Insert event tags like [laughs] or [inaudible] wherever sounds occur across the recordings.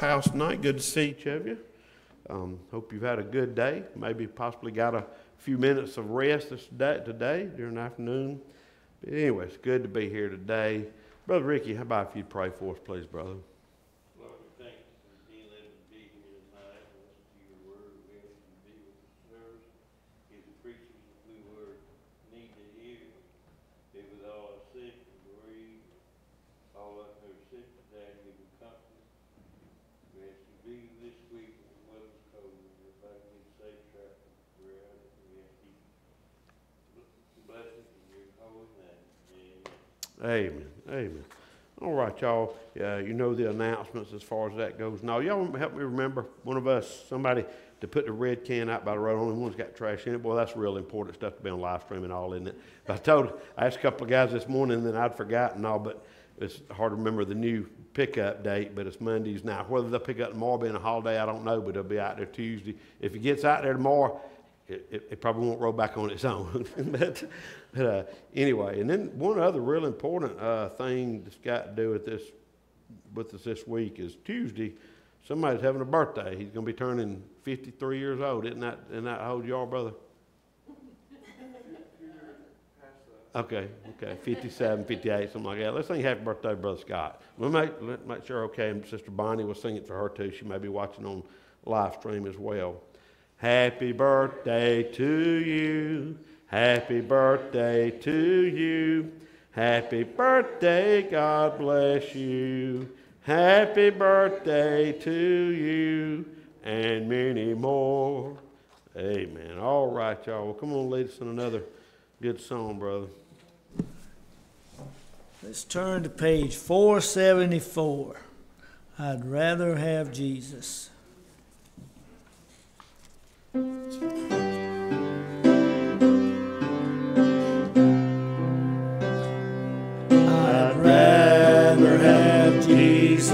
house tonight. Good to see each of you. Um, hope you've had a good day. Maybe possibly got a few minutes of rest this day, today during the afternoon. But anyway, it's good to be here today. Brother Ricky, how about if you pray for us, please, brother? Lord, we thank you for being able to be here tonight, and listen to your word. We ask you to be with the sirs, give the preachers that we were need to hear, be with all our sick and bereaved, all of who are sick today, give them comfort. We ask you to be this week when the weather's cold, and everybody needs safe travel throughout it. We ask you to bless it in your holy name. Amen. Amen. All right, y'all. Uh, you know the announcements as far as that goes. Now, y'all help me remember one of us, somebody to put the red can out by the road. Only one's got trash in it. Boy, that's real important stuff to be on live stream and all, isn't it? But I told, I asked a couple of guys this morning, and I'd forgotten all, but it's hard to remember the new pickup date, but it's Mondays now. Whether they'll pick up tomorrow being a holiday, I don't know, but they'll be out there Tuesday. If it gets out there tomorrow, it, it, it probably won't roll back on its own. [laughs] but but uh, anyway, and then one other real important uh, thing that's got to do with this with us this week is Tuesday. Somebody's having a birthday. He's going to be turning 53 years old. Isn't that isn't that how old you are, brother? Okay, okay, 57, 58, something like that. Let's sing happy birthday, Brother Scott. We'll make, make sure, okay, and Sister Bonnie will sing it for her too. She may be watching on live stream as well. Happy birthday to you. Happy birthday to you. Happy birthday, God bless you. Happy birthday to you and many more. Amen. All right, y'all. Well, come on, lead us in another good song, brother. Let's turn to page 474. I'd rather have Jesus. I'd rather have Jesus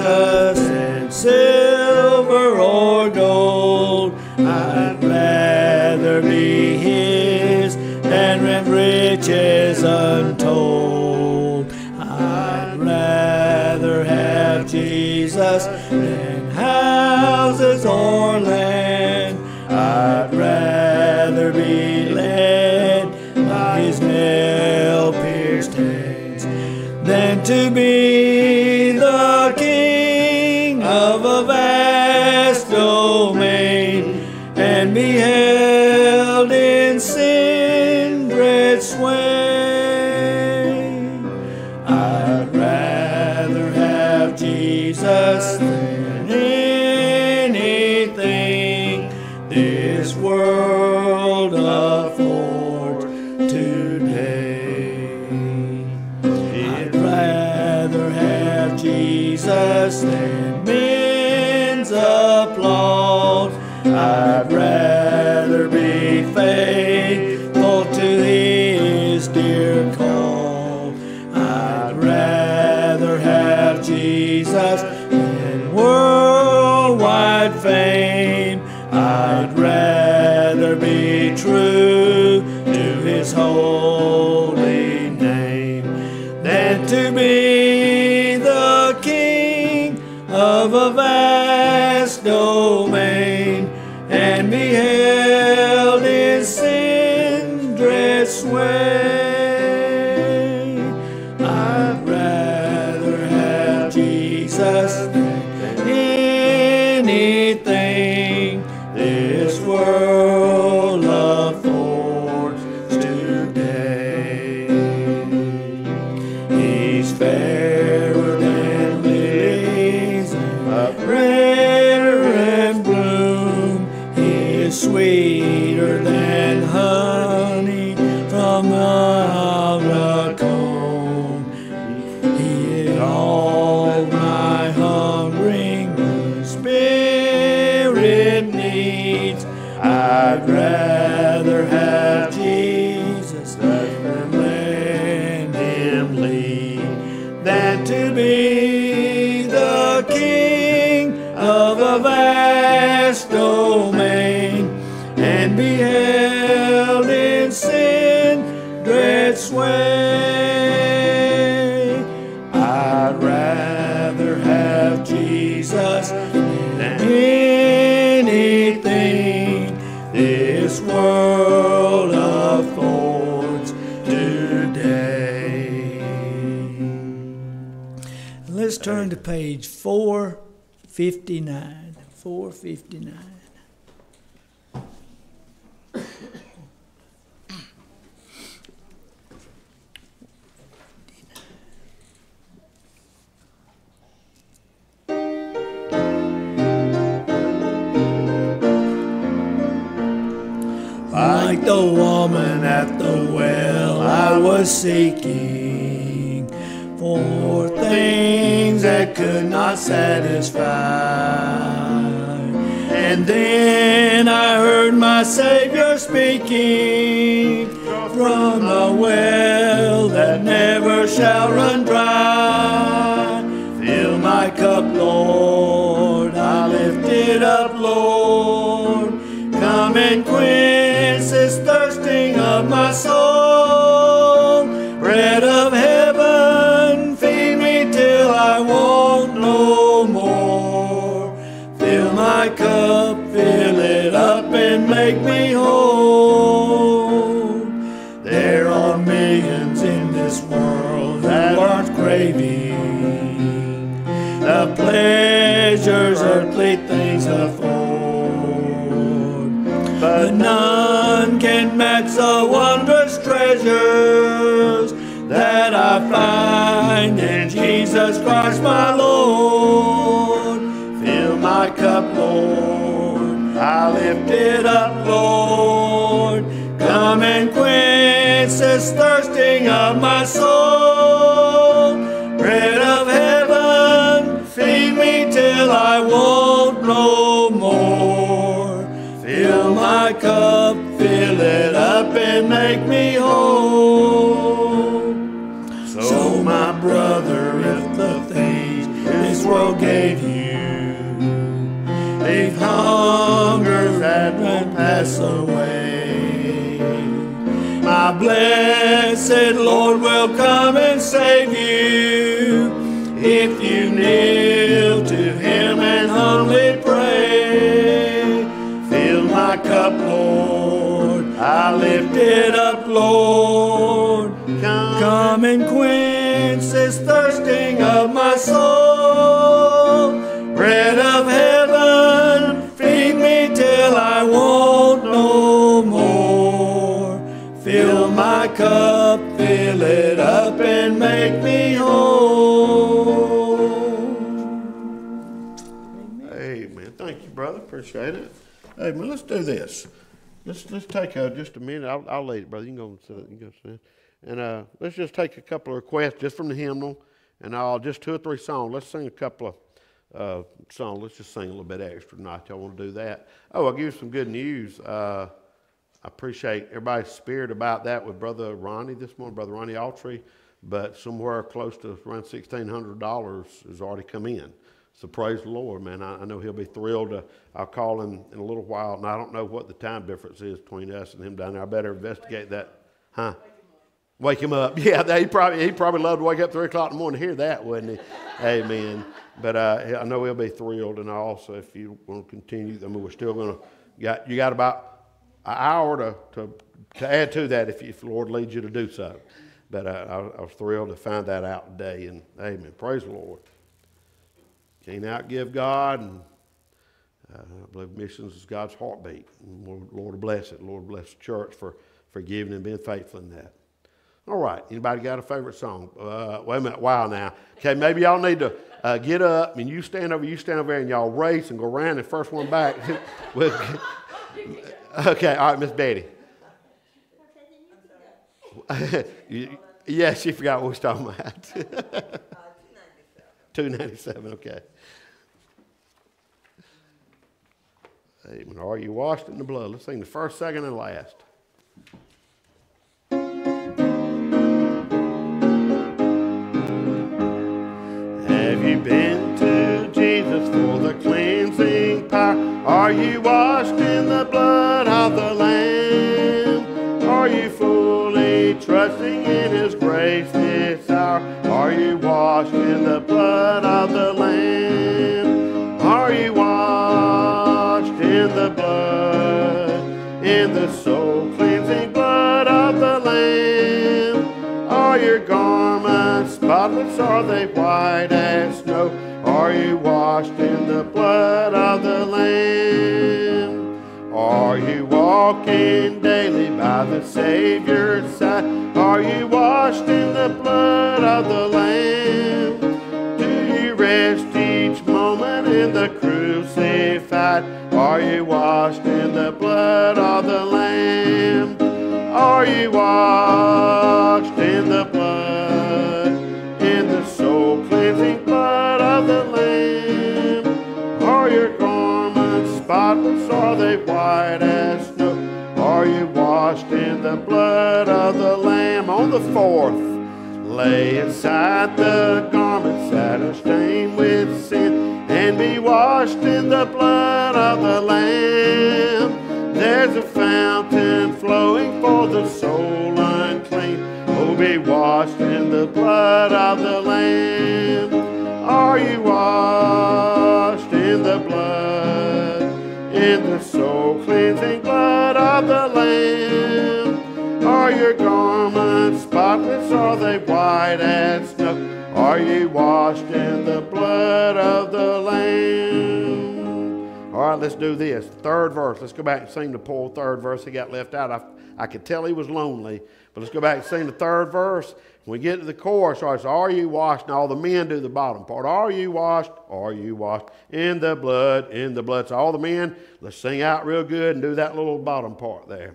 than silver or gold. I'd rather be His than rent riches untold. I'd rather have Jesus than houses or land. To be 459. 459. Like the woman at the well, I was seeking satisfy. And then I heard my Savior speaking from the well that never shall run dry. Pleasures earthly things afford. But none can match the wondrous treasures that I find in Jesus Christ my Lord. Fill my cup, Lord. I lift it up, Lord. Come and quench this thirsting of my soul. Cup, fill it up, and make me whole. So, my brother, if the things this world gave you, leave hunger that won't pass away. My blessed Lord will come and save you if you kneel I lift it up, Lord. Come and quench this thirsting of my soul. Bread of heaven, feed me till I want no more. Fill my cup, fill it up, and make me whole. Amen. Thank you, brother. Appreciate it. Man, let's do this. Let's let's take uh, just a minute. I'll, I'll lead it, brother. You can go and sit. You can go sit. And uh, let's just take a couple of requests just from the hymnal, and I'll just two or three songs. Let's sing a couple of uh, songs. Let's just sing a little bit extra tonight. Y'all want to do that? Oh, I'll give you some good news. Uh, I appreciate everybody's spirit about that with Brother Ronnie this morning, Brother Ronnie Altry. But somewhere close to around sixteen hundred dollars has already come in. So praise the Lord, man. I, I know he'll be thrilled. To, I'll call him in a little while, and I don't know what the time difference is between us and him down there. I better investigate that, huh? Wake him up. [laughs] Yeah, he probably he probably loved to wake up three o'clock in the morning to hear that, wouldn't he? Amen. But uh, I know he'll be thrilled, and also if you want to continue, I mean, we're still going to got you got about an hour to, to, to add to that if, if the Lord leads you to do so. But uh, I, I was thrilled to find that out today, and amen. Praise the Lord. Can't outgive God, and uh, I believe missions is God's heartbeat. Lord, Lord bless it. Lord bless the church for, for giving and being faithful in that. All right. Anybody got a favorite song? Uh, wait a minute. Wow now. Okay, maybe y'all need to uh, get up and you stand over, you stand over there and y'all race and go around and first one back. [laughs] [laughs] okay, all right, Miss Betty. [laughs] yes, she forgot what we was talking about. 297, okay. Amen. Are you washed in the blood? Let's sing the first, second, and last. Have you been to Jesus for the cleansing power? Are you washed in the blood of the Lamb? Are you fully trusting in His grace this hour? Are you washed in the blood of the Lamb? The blood, in the soul cleansing blood of the Lamb? Are your garments spotless? Are they white as snow? Are you washed in the blood of the Lamb? Are you walking daily by the Savior's side? Are you washed in the blood of the Lamb? Do you rest each moment in the crucified? Are you washed in the blood of the Lamb? Are you washed in the blood, in the soul cleansing blood of the Lamb? Are your garments spotless? Are they white as snow? Are you washed in the blood of the Lamb? On the fourth, lay aside the garments that are stained with sin and be washed in the blood of the Lamb. There's a fountain flowing for the soul unclean. Oh, be washed in the blood of the Lamb. Are you washed in the blood, in the soul cleansing blood of the Lamb? Are your garments spotless? Are they white as snow? Are you washed in the blood of the Lamb? All right, let's do this. Third verse. Let's go back and sing the poor third verse he got left out. I, I could tell he was lonely, but let's go back and sing the third verse. When we get to the chorus, it's Are you washed? And all the men do the bottom part. Are you washed? Are you washed? In the blood, in the blood. So all the men, let's sing out real good and do that little bottom part there.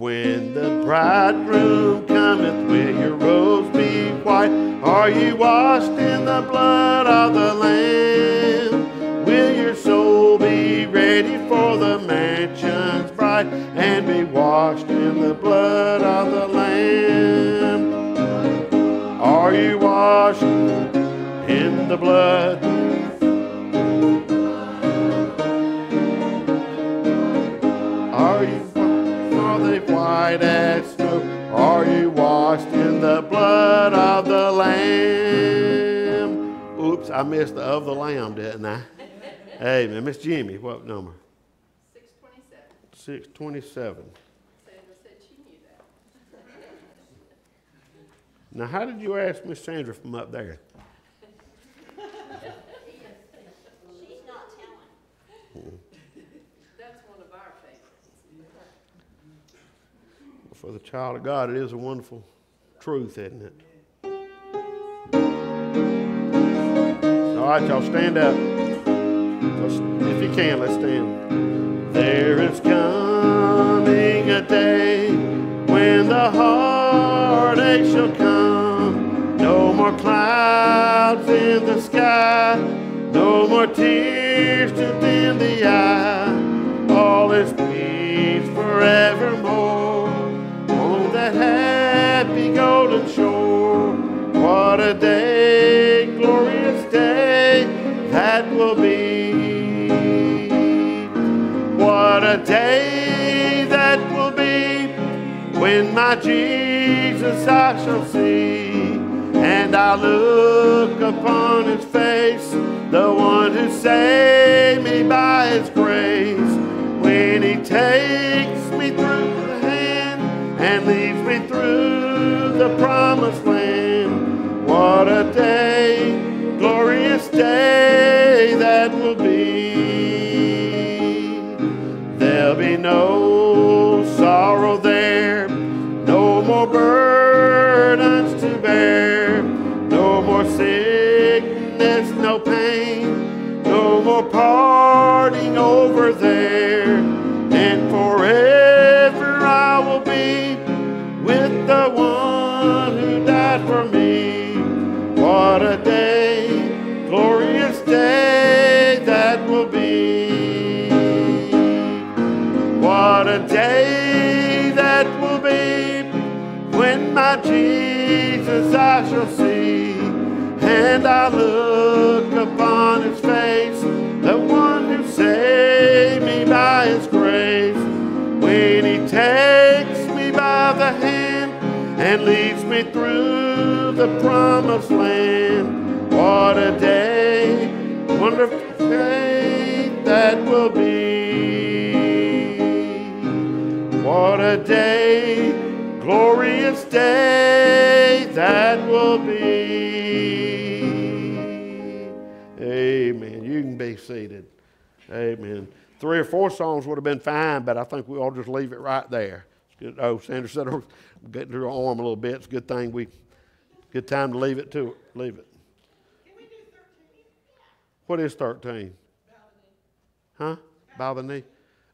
When the bridegroom cometh, will your robes be white? Are you washed in the blood of the Lamb? Will your soul be ready for the mansion's bride and be washed in the blood of the Lamb? Are you washed in the blood? White as snow? Are you washed in the blood of the Lamb? Oops, I missed the of the Lamb, didn't I? Hey, man, Miss Jimmy, what number? 627. 627. Sandra said she knew that. Now, how did you ask Miss Sandra from up there? She's not telling. That's one of our favorites. For the child of God, it is a wonderful truth, isn't it? All right, y'all stand up. Let's, if you can, let's stand. There is coming a day when the heartache shall come. No more clouds in the sky, no more tears to dim the eye. All is peace forevermore What a day, glorious day that will be. What a day that will be when my Jesus I shall see. And I look upon his face, the one who saved me by his grace. when he takes me through the hand and leads me through the promised land. What a day, glorious day that will be. There'll be no sorrow there, no more burdens to bear, no more sickness, no pain, no more parting over there, Jesus I shall see, and I look upon his face, the one who saved me by his grace. When he takes me by the hand and leads me through the promised land, what a day, wonderful day that will be. What a day, glorious day that will be. Amen. You can be seated. Amen. Three or four songs would have been fine, but I think we to just leave it right there. Oh, Sandra said oh, getting to her arm a little bit. It's a good thing we, good time to leave it to leave it. What is 13? Huh? Bow the knee.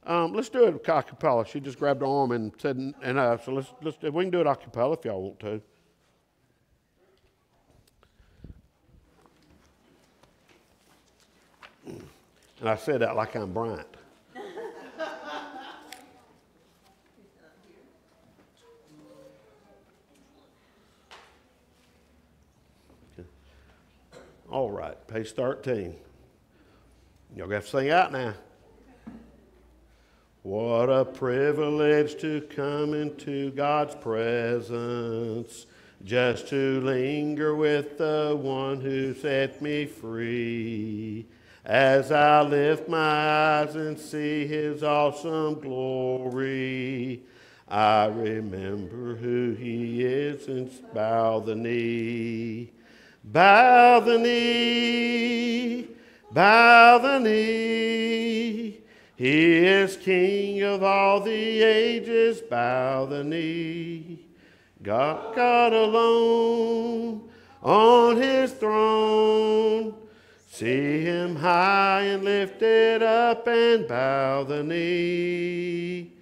Um, let's do it a cappella. She just grabbed her arm and said, and uh, so let's, let's, we can do it a cappella if y'all want to. And I said that like I'm Bryant. All right, page 13. Y'all got to sing out now. What a privilege to come into God's presence, just to linger with the one who set me free. As I lift my eyes and see his awesome glory, I remember who he is and bow the knee. Bow the knee, bow the knee. He is King of all the ages, bow the knee. God, God alone on his throne. See him high and lifted up and bow the knee.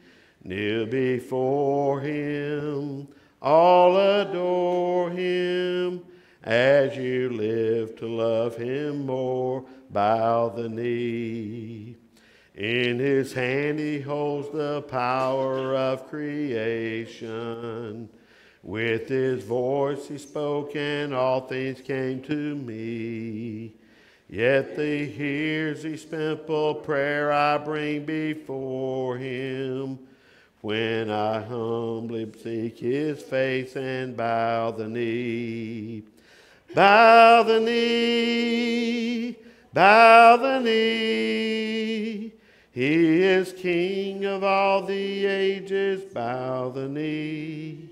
Kneel before him, all adore him. As you live to love him more, bow the knee. In his hand he holds the power of creation. With his voice he spoke, and all things came to me. Yet the hears the simple prayer I bring before him. When I humbly seek his face and bow the knee. Bow the knee, bow the knee. He is King of all the ages, bow the knee.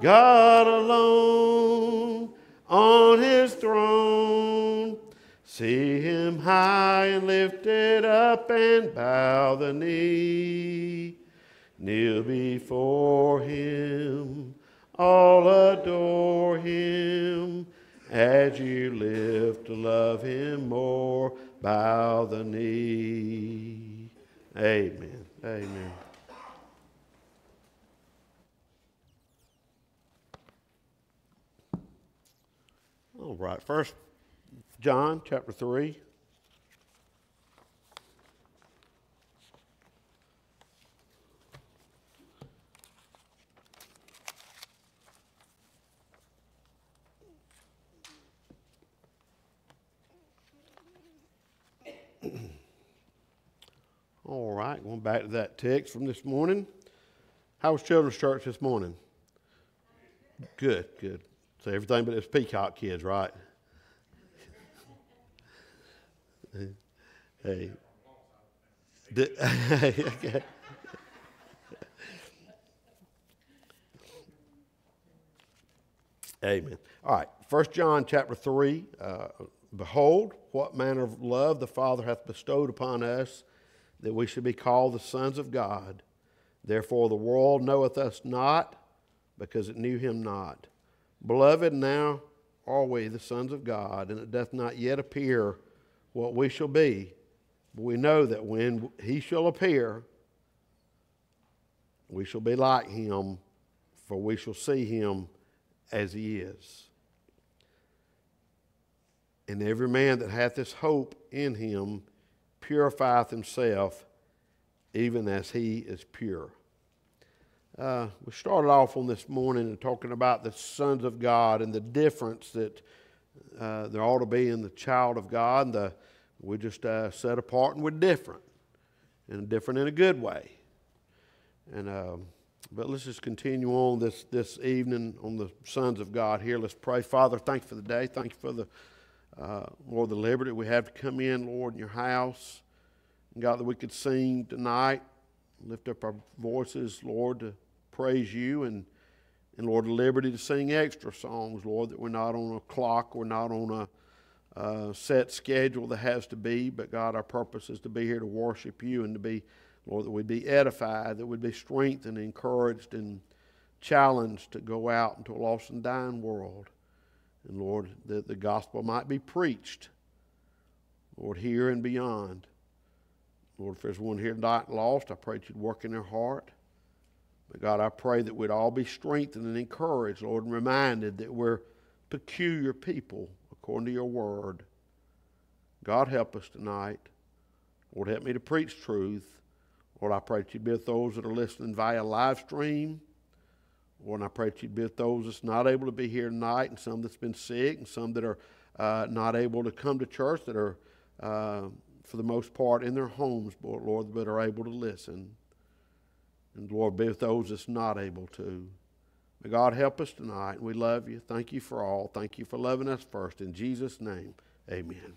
God alone on his throne. See him high and lifted up and bow the knee. Kneel before him, all adore him. As you live to love him more, bow the knee. Amen. Amen. All right. First, John chapter 3. All right, going back to that text from this morning. How was children's church this morning? Good, good. So everything but it's peacock kids, right? [laughs] hey, The- [laughs] Amen. All right, 1 John chapter 3. Uh, Behold, what manner of love the Father hath bestowed upon us, that we should be called the sons of God. Therefore the world knoweth us not, because it knew him not. Beloved, now are we the sons of God, and it doth not yet appear what we shall be. But we know that when he shall appear, we shall be like him, for we shall see him as he is. And every man that hath this hope in him purifieth himself, even as he is pure. Uh, we started off on this morning talking about the sons of God and the difference that uh, there ought to be in the child of God. And the, we're just uh, set apart and we're different, and different in a good way. And um, but let's just continue on this this evening on the sons of God here. Let's pray. Father, thank you for the day. Thank you for the uh, Lord the liberty we have to come in, Lord, in your house. And God, that we could sing tonight, lift up our voices, Lord, to praise you and and Lord, the liberty to sing extra songs, Lord, that we're not on a clock, we're not on a uh, set schedule that has to be, but God, our purpose is to be here to worship you and to be Lord, that we'd be edified, that we'd be strengthened, encouraged, and challenged to go out into a lost and dying world. And Lord, that the gospel might be preached, Lord, here and beyond. Lord, if there's one here not lost, I pray that you'd work in their heart. But God, I pray that we'd all be strengthened and encouraged, Lord, and reminded that we're peculiar people according to your word. God, help us tonight. Lord, help me to preach truth. Lord, I pray that you'd be with those that are listening via live stream. Lord, I pray that you'd be with those that's not able to be here tonight, and some that's been sick, and some that are uh, not able to come to church, that are, uh, for the most part, in their homes, Lord, but are able to listen. And Lord, be with those that's not able to. May God help us tonight. We love you. Thank you for all. Thank you for loving us first. In Jesus' name, amen.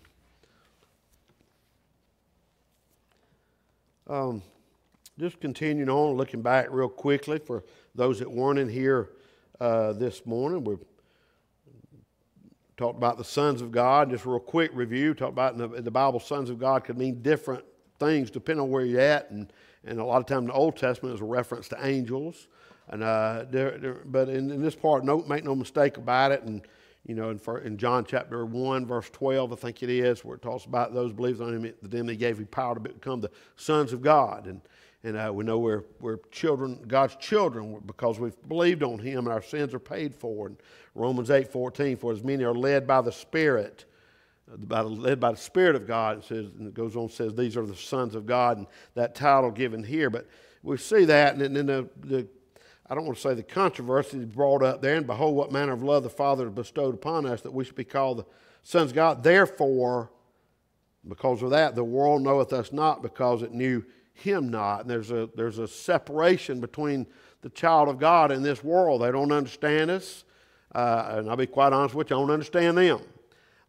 Um, just continuing on, looking back real quickly for those that weren't in here uh, this morning, we talked about the sons of God. Just a real quick review. Talked about in the, in the, Bible, sons of God could mean different things depending on where you're at, and and a lot of times the Old Testament is a reference to angels. And uh, they're, they're, but in, in, this part, no, make no mistake about it. And you know, in, in John chapter one, verse twelve, I think it is, where it talks about those believers on him, them gave him power to become the sons of God. And and uh, we know we're, we're children, God's children, because we've believed on Him and our sins are paid for. And Romans 8 14, for as many are led by the Spirit, uh, by the, led by the Spirit of God, it says, and it goes on, says, these are the sons of God, and that title given here. But we see that, and then the, the I don't want to say the controversy is brought up there, and behold, what manner of love the Father has bestowed upon us that we should be called the sons of God. Therefore, because of that, the world knoweth us not because it knew him not. And there's a, there's a separation between the child of God and this world. They don't understand us. Uh, and I'll be quite honest with you, I don't understand them.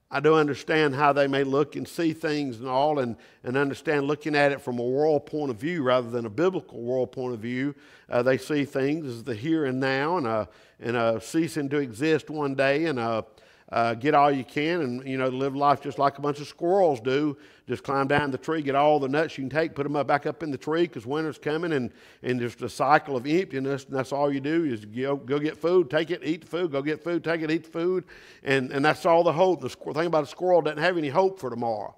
I do understand how they may look and see things and all, and, and understand looking at it from a world point of view rather than a biblical world point of view. Uh, they see things as the here and now and a, and a ceasing to exist one day and a, uh, get all you can and you know live life just like a bunch of squirrels do. Just climb down the tree get all the nuts you can take put them up, back up in the tree because winter's coming and, and just a cycle of emptiness and that's all you do is go, go get food take it eat the food go get food take it eat the food. And, and that's all the hope. The squirrel, thing about a squirrel doesn't have any hope for tomorrow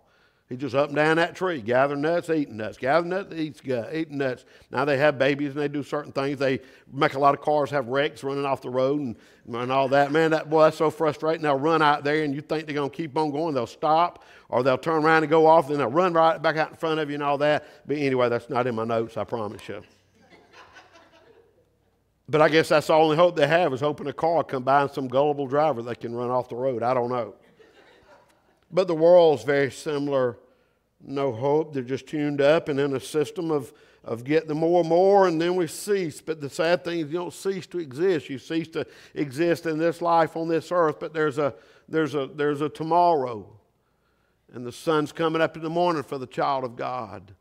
He's just up and down that tree, gathering nuts, eating nuts, gathering nuts, eating nuts. Now they have babies and they do certain things. They make a lot of cars have wrecks running off the road and, and all that. Man, that boy, that's so frustrating. They'll run out there and you think they're going to keep on going. They'll stop or they'll turn around and go off, then they'll run right back out in front of you and all that. But anyway, that's not in my notes, I promise you. But I guess that's the only hope they have is hoping a car come by and some gullible driver they can run off the road. I don't know. But the world's very similar. No hope. They're just tuned up and in a system of, of getting the more and more, and then we cease. But the sad thing is, you don't cease to exist. You cease to exist in this life on this earth, but there's a, there's a, there's a tomorrow. And the sun's coming up in the morning for the child of God.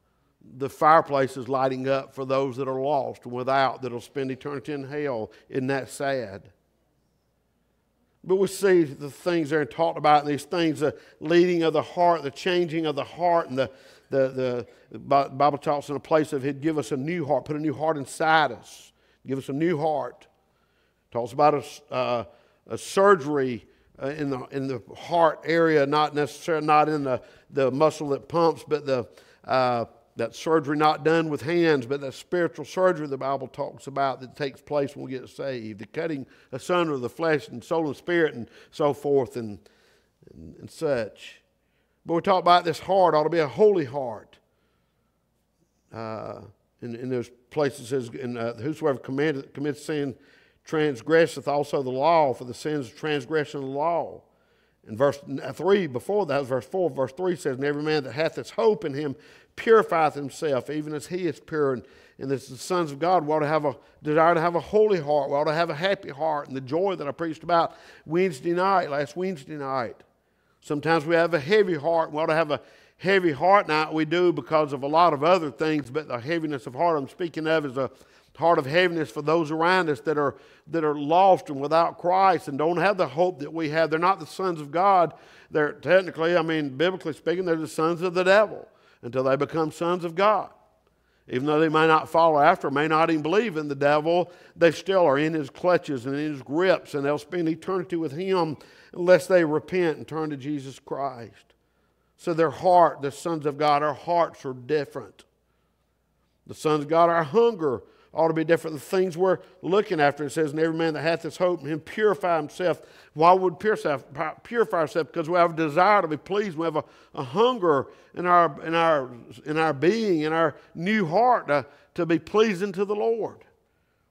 the fireplace is lighting up for those that are lost and without, that'll spend eternity in hell. Isn't that sad? But we see the things there and talked about, these things, the leading of the heart, the changing of the heart, and the, the, the Bible talks in a place of He'd give us a new heart, put a new heart inside us, give us a new heart. Talks about a, uh, a surgery uh, in, the, in the heart area, not necessarily not in the, the muscle that pumps, but the, uh, that surgery not done with hands, but that spiritual surgery the Bible talks about that takes place when we get saved, the cutting asunder of the flesh and soul and spirit and so forth and, and, and such. But we talk about this heart ought to be a holy heart. Uh, in, in those places, says, in, uh, whosoever commits sin transgresseth also the law, for the sins of transgression of the law. In verse 3, before that, verse 4, verse 3 says, And every man that hath his hope in him purifieth himself, even as he is pure. And, and the sons of God, we ought to have a desire to have a holy heart. We ought to have a happy heart. And the joy that I preached about Wednesday night, last Wednesday night. Sometimes we have a heavy heart. We ought to have a heavy heart. Now, we do because of a lot of other things, but the heaviness of heart I'm speaking of is a heart of heaviness for those around us that are, that are lost and without Christ and don't have the hope that we have. They're not the sons of God. They're technically, I mean, biblically speaking, they're the sons of the devil until they become sons of God. Even though they may not follow after, may not even believe in the devil, they still are in his clutches and in his grips, and they'll spend eternity with him unless they repent and turn to Jesus Christ. So their heart, the sons of God, our hearts are different. The sons of God, our hunger ought to be different. The things we're looking after, it says, and every man that hath this hope in him purify himself. Why would purify, purify ourselves? Because we have a desire to be pleased. We have a, a hunger in our, in, our, in our being, in our new heart to, to be pleasing to the Lord.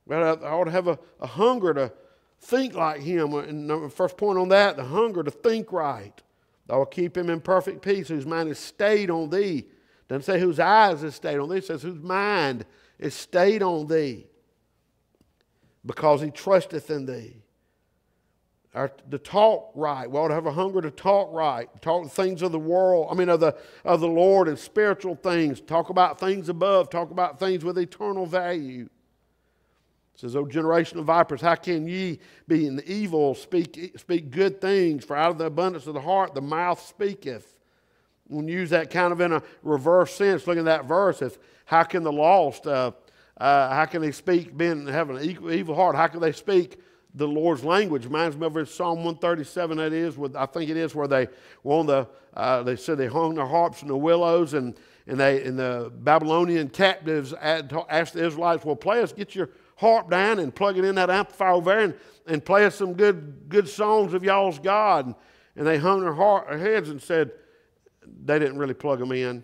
We ought to have a, a hunger to think like him. And the first point on that, the hunger to think right. Thou will keep him in perfect peace, whose mind is stayed on thee. Doesn't say whose eyes is stayed on thee, it says whose mind is stayed on thee because he trusteth in thee. Our, to talk right. We ought to have a hunger to talk right. Talk things of the world, I mean, of the, of the Lord and spiritual things. Talk about things above. Talk about things with eternal value. It says, O generation of vipers, how can ye, being the evil, speak, speak good things? For out of the abundance of the heart the mouth speaketh. When you use that kind of in a reverse sense, look at that verse. If how can the lost, uh, uh, how can they speak, being having an evil heart? How can they speak the Lord's language? Reminds me of Psalm 137. That is, with I think it is where they were on the. Uh, they said they hung their harps in the willows, and and they and the Babylonian captives asked the Israelites, "Well, play us, get your harp down and plug it in that amplifier over there, and, and play us some good good songs of y'all's God." And, and they hung their, heart, their heads and said, they didn't really plug them in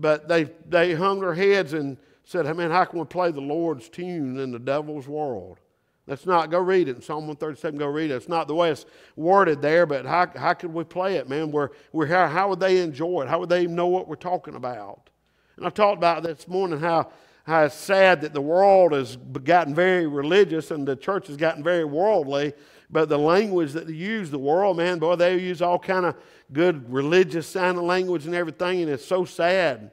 but they, they hung their heads and said, hey, man, how can we play the Lord's tune in the devil's world? That's not, go read it in Psalm 137, go read it. It's not the way it's worded there, but how, how could we play it, man? We're, we're here, how would they enjoy it? How would they know what we're talking about? And I talked about this morning how, how it's sad that the world has gotten very religious and the church has gotten very worldly, but the language that they use, the world, man, boy, they use all kind of good religious sounding language and everything, and it's so sad.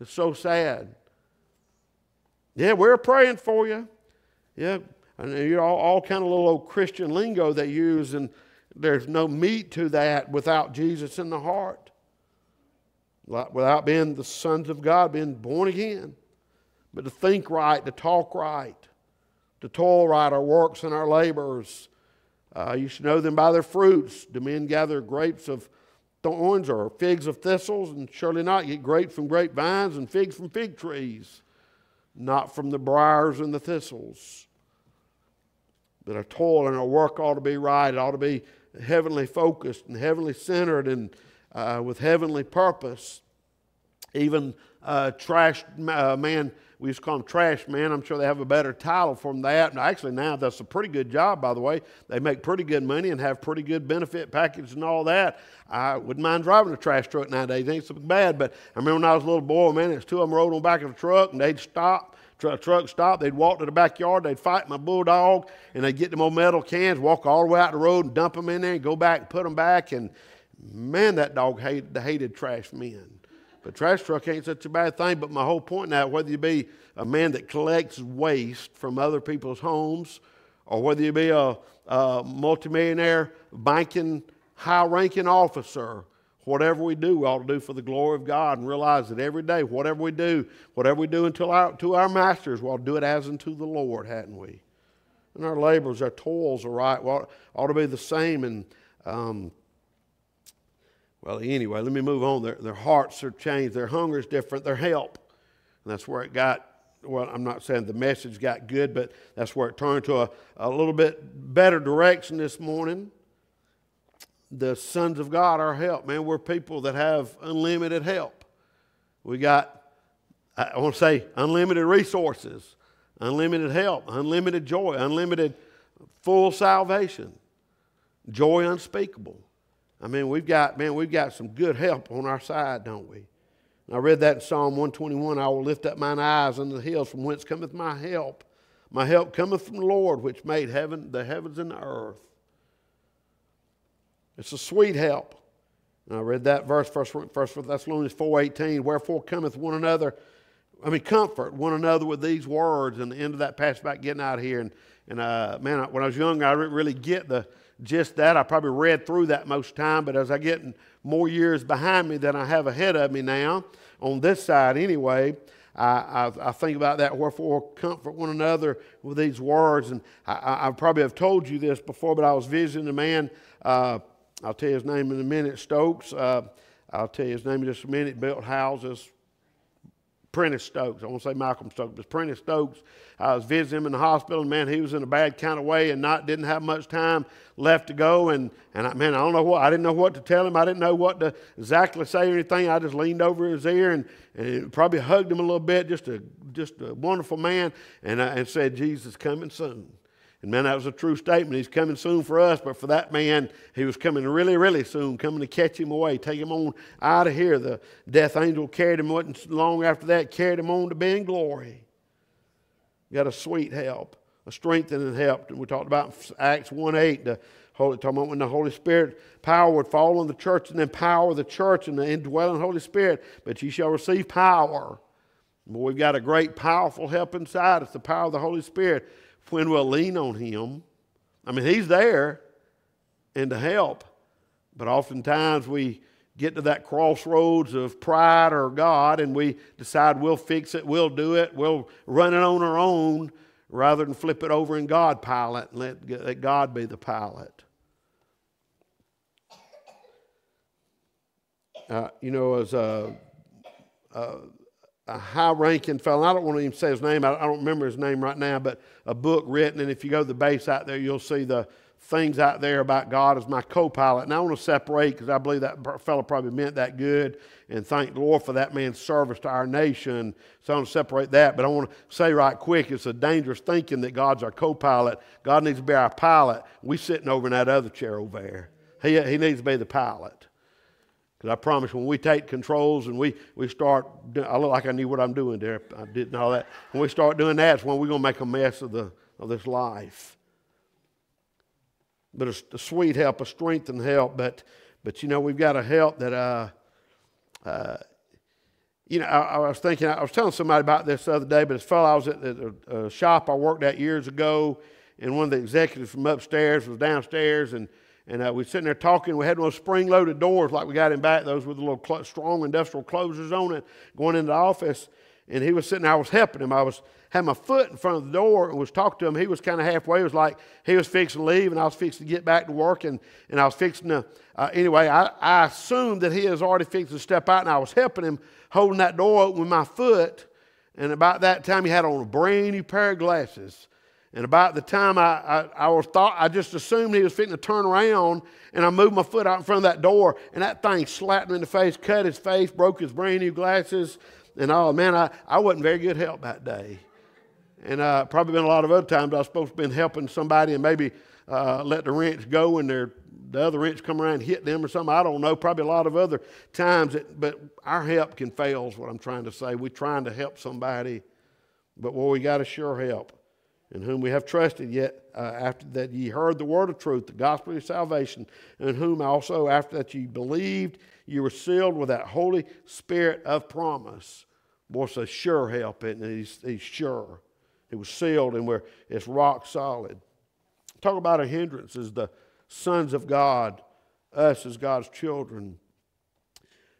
It's so sad. Yeah, we're praying for you. Yeah, and you know, all, all kind of little old Christian lingo they use, and there's no meat to that without Jesus in the heart. Without being the sons of God, being born again. But to think right, to talk right, to toil right, our works and our labors. Uh, you should know them by their fruits. Do men gather grapes of thorns or figs of thistles, and surely not get grapes from grapevines and figs from fig trees, not from the briars and the thistles. But our toil and our work ought to be right. It ought to be heavenly focused and heavenly centered and uh, with heavenly purpose. Even uh, trash man we used to call them trash men. I'm sure they have a better title from that. And actually, now that's a pretty good job, by the way. They make pretty good money and have pretty good benefit package and all that. I wouldn't mind driving a trash truck nowadays. It ain't so bad. But I remember when I was a little boy, man, there's two of them rode on the back of the truck and they'd stop. Truck, truck stop. They'd walk to the backyard. They'd fight my bulldog and they'd get them old metal cans, walk all the way out the road and dump them in there and go back and put them back. And man, that dog hated, hated trash men. But trash truck ain't such a bad thing. But my whole point now, whether you be a man that collects waste from other people's homes, or whether you be a, a multimillionaire banking high-ranking officer, whatever we do, we ought to do for the glory of God and realize that every day, whatever we do, whatever we do until our, to our masters, we ought to do it as unto the Lord, hadn't we? And our labors, our toils are right, well, ought to be the same. And um, well, anyway, let me move on. Their, their hearts are changed. Their hunger is different. Their help. And that's where it got, well, I'm not saying the message got good, but that's where it turned to a, a little bit better direction this morning. The sons of God, are help. Man, we're people that have unlimited help. We got, I want to say, unlimited resources, unlimited help, unlimited joy, unlimited full salvation, joy unspeakable. I mean, we've got, man, we've got some good help on our side, don't we? And I read that in Psalm 121. I will lift up mine eyes unto the hills from whence cometh my help. My help cometh from the Lord, which made heaven, the heavens and the earth. It's a sweet help. And I read that verse, First, First Thessalonians 4.18, Wherefore cometh one another, I mean, comfort one another with these words. And the end of that passage about getting out of here. And, and uh, man, when I was young, I didn't really get the just that. I probably read through that most time, but as I get more years behind me than I have ahead of me now, on this side anyway, I, I, I, think about that. Wherefore, comfort one another with these words. And I, I, probably have told you this before, but I was visiting a man. Uh, I'll tell you his name in a minute. Stokes. Uh, I'll tell you his name in just a minute. Built houses, Prentice Stokes. I won't say Malcolm Stokes, but Prentice Stokes. I was visiting him in the hospital, and man, he was in a bad kind of way and not didn't have much time left to go. And, and I, man, I don't know what, I didn't know what to tell him. I didn't know what to exactly say or anything. I just leaned over his ear and, and probably hugged him a little bit, just a, just a wonderful man, and, uh, and said, Jesus coming soon. And man, that was a true statement. He's coming soon for us, but for that man, he was coming really, really soon, coming to catch him away, take him on out of here. The death angel carried him, wasn't long after that, carried him on to be in glory. Got a sweet help, a strengthening help. And we talked about Acts 1 8, the Holy, talking about when the Holy Spirit power would fall on the church and empower the church and the indwelling Holy Spirit, but ye shall receive power. Well, we've got a great, powerful help inside. It's the power of the Holy Spirit when we'll lean on Him. I mean, He's there and to help, but oftentimes we get to that crossroads of pride or God and we decide we'll fix it, we'll do it, we'll run it on our own rather than flip it over in God pilot and let, let God be the pilot. Uh, you know, as a, a a high ranking fellow. I don't want to even say his name. I, don't remember his name right now, but a book written. And if you go to the base out there, you'll see the things out there about God as my co pilot. And I want to separate because I believe that fellow probably meant that good and thank the Lord for that man's service to our nation. So I want to separate that. But I want to say right quick it's a dangerous thinking that God's our co pilot. God needs to be our pilot. We sitting over in that other chair over there. He, he needs to be the pilot. Because I promise when we take controls and we, we start, I look like I knew what I'm doing there. I didn't all that. When we start doing that, it's when we're going to make a mess of, the, of this life. But a, a sweet help, a strength and help. But, but you know, we've got a help that, uh, uh, you know, I, I, was thinking, I was telling somebody about this the other day, but this fellow I was at a, a shop I worked at years ago, and one of the executives from upstairs was downstairs, and and uh, we were sitting there talking. We had one spring loaded doors like we got in back, those with the little cl- strong industrial closers on it, going into the office. And he was sitting there, I was helping him. I was had my foot in front of the door and was talking to him. He was kind of halfway. It was like he was fixing to leave, and I was fixing to get back to work. And, and I was fixing to, uh, anyway, I, I assumed that he was already fixing to step out, and I was helping him holding that door open with my foot. And about that time, he had on a brand new pair of glasses. And about the time I, I, I, was thought, I just assumed he was fitting to turn around, and I moved my foot out in front of that door, and that thing slapped him in the face, cut his face, broke his brand new glasses, and oh man, I, I wasn't very good help that day. And uh, probably been a lot of other times I was supposed to have been helping somebody and maybe uh, let the wrench go and their, the other wrench come around and hit them or something. I don't know. Probably a lot of other times, that, but our help can fail is what I'm trying to say. We're trying to help somebody, but well, we got to sure help. In whom we have trusted, yet uh, after that ye heard the word of truth, the gospel of salvation, in whom also after that ye believed, you were sealed with that Holy Spirit of promise. Boy, it's a sure help, it? He's, he's sure. It was sealed and we're, it's rock solid. Talk about a hindrance as the sons of God, us as God's children.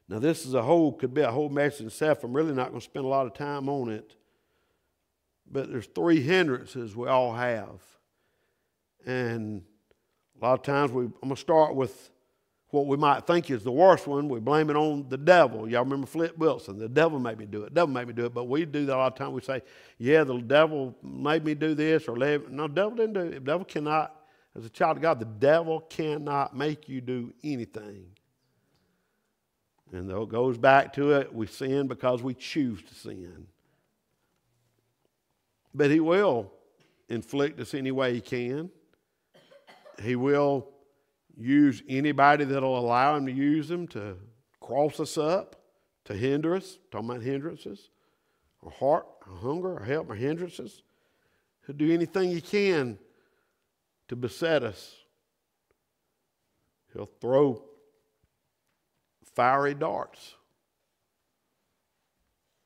Now, this is a whole, could be a whole message itself. I'm really not going to spend a lot of time on it. But there's three hindrances we all have. And a lot of times we, I'm going to start with what we might think is the worst one. We blame it on the devil. Y'all remember Flip Wilson? The devil made me do it. The devil made me do it. But we do that a lot of time. We say, yeah, the devil made me do this or let no, the devil didn't do it. The devil cannot, as a child of God, the devil cannot make you do anything. And though it goes back to it, we sin because we choose to sin. But he will inflict us any way he can. He will use anybody that'll allow him to use them to cross us up, to hinder us. Talking about hindrances, our heart, our hunger, our help, our hindrances. He'll do anything he can to beset us. He'll throw fiery darts.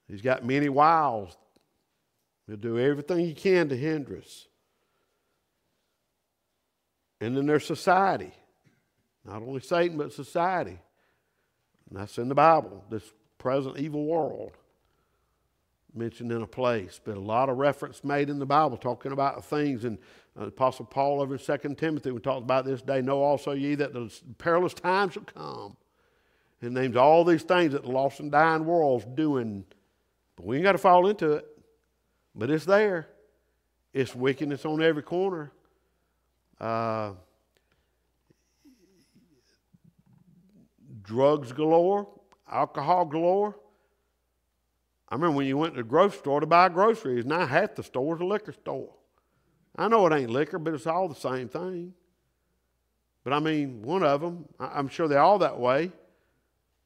He's got many wiles. He'll do everything he can to hinder us. And then there's society. Not only Satan, but society. And that's in the Bible, this present evil world mentioned in a place. But a lot of reference made in the Bible talking about things. And uh, Apostle Paul over in 2 Timothy, we talked about this day, know also ye that the perilous times shall come. And names all these things that the lost and dying world's doing. But we ain't got to fall into it. But it's there. It's wickedness on every corner. Uh, drugs galore, alcohol galore. I remember when you went to the grocery store to buy groceries, now half the store's a liquor store. I know it ain't liquor, but it's all the same thing. But I mean, one of them, I'm sure they're all that way.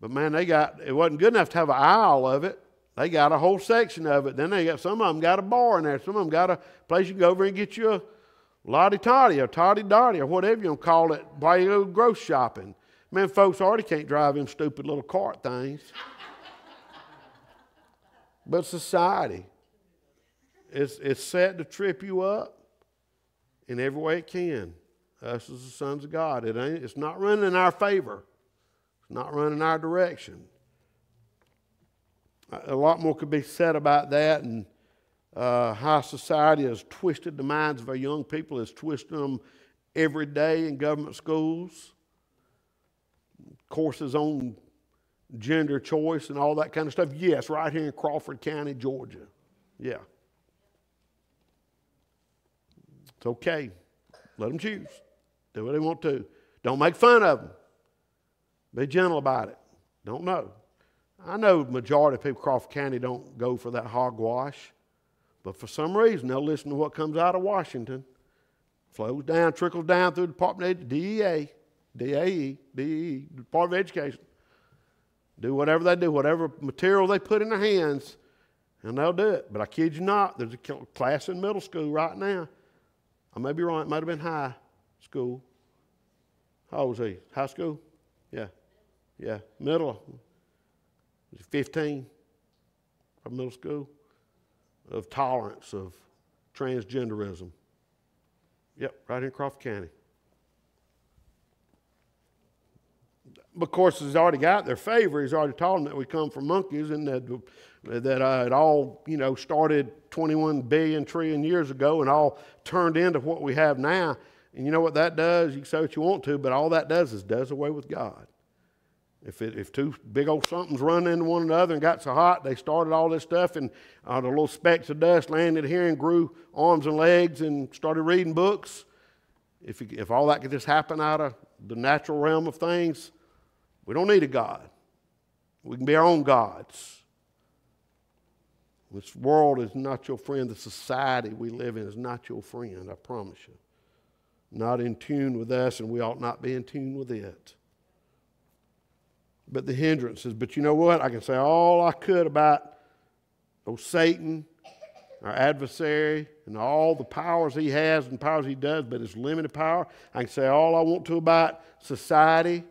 But man, they got, it wasn't good enough to have an aisle of it. They got a whole section of it. Then they got, some of them got a bar in there. Some of them got a place you can go over and get you a lottie toddy or toddy dotty or whatever you want to call it while you go grocery shopping. Man, folks already can't drive them stupid little cart things. but society, it's, it's set to trip you up in every way it can. Us as the sons of God. It ain't, it's not running in our favor. It's not running in our direction. A lot more could be said about that and uh, how society has twisted the minds of our young people, has twisted them every day in government schools courses on gender choice and all that kind of stuff? Yes, right here in Crawford County, Georgia. Yeah. It's okay. Let them choose. Do what they want to. Don't make fun of them. Be gentle about it. Don't know. I know the majority of people in Crawford County don't go for that hogwash, but for some reason they'll listen to what comes out of Washington. Flows down, trickles down through the Department of DEA. DAE, DE, Department of Education. Do whatever they do, whatever material they put in their hands, and they'll do it. But I kid you not, there's a class in middle school right now. I may be wrong, it might have been high school. How old was he? High school? Yeah. Yeah. Middle. 15 from middle school of tolerance of transgenderism. Yep, right in Crawford County. of course, he's already got their favor. He's already told them that we come from monkeys and that, that uh, it all, you know, started 21 billion trillion years ago and all turned into what we have now. And you know what that does? You can say what you want to, but all that does is does away with God. If, it, if two big old somethings run into one another and got so hot, they started all this stuff, and uh, the little specks of dust landed here and grew arms and legs and started reading books. If, if all that could just happen out of the natural realm of things, we don't need a God. We can be our own gods. This world is not your friend. The society we live in is not your friend, I promise you. Not in tune with us, and we ought not be in tune with it. But the hindrances, but you know what? I can say all I could about oh Satan, our adversary, and all the powers he has and powers he does, but it's limited power. I can say all I want to about society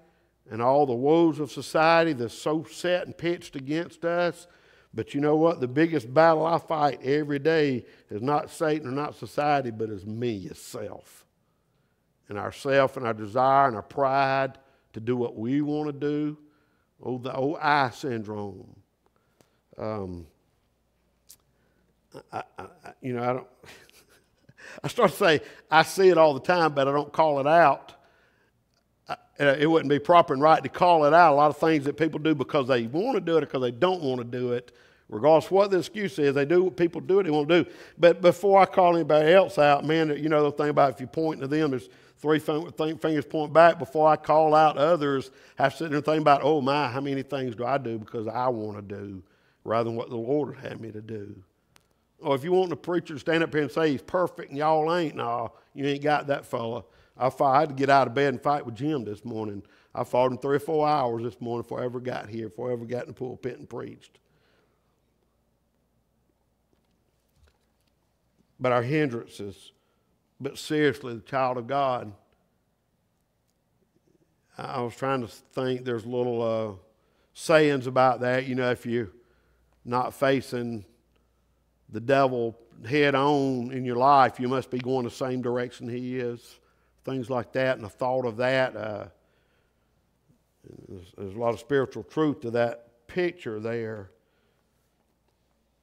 and all the woes of society that's so set and pitched against us. But you know what? The biggest battle I fight every day is not Satan or not society, but is me, itself. And ourself and our desire and our pride to do what we want to do. Oh, the old I syndrome. Um, I, I, you know, I don't. [laughs] I start to say I see it all the time, but I don't call it out. it wouldn't be proper and right to call it out. A lot of things that people do because they want to do it or because they don't want to do it, regardless of what the excuse is, they do what people do it they want to do. But before I call anybody else out, man, you know the thing about if you point to them, there's three fingers point back. Before I call out others, I have to sit there and think about, oh my, how many things do I do because I want to do rather than what the Lord had me to do. Or if you want the preacher to stand up here and say he's perfect and y'all ain't, no, you ain't got that fella. I, fought, I had to get out of bed and fight with Jim this morning. I fought him three or four hours this morning before I ever got here, before I ever got in the pulpit and preached. But our hindrances, but seriously, the child of God, I was trying to think, there's little uh, sayings about that. You know, if you're not facing the devil head on in your life, you must be going the same direction he is. Things like that, and the thought of that. Uh, there's, there's, a lot of spiritual truth to that picture there.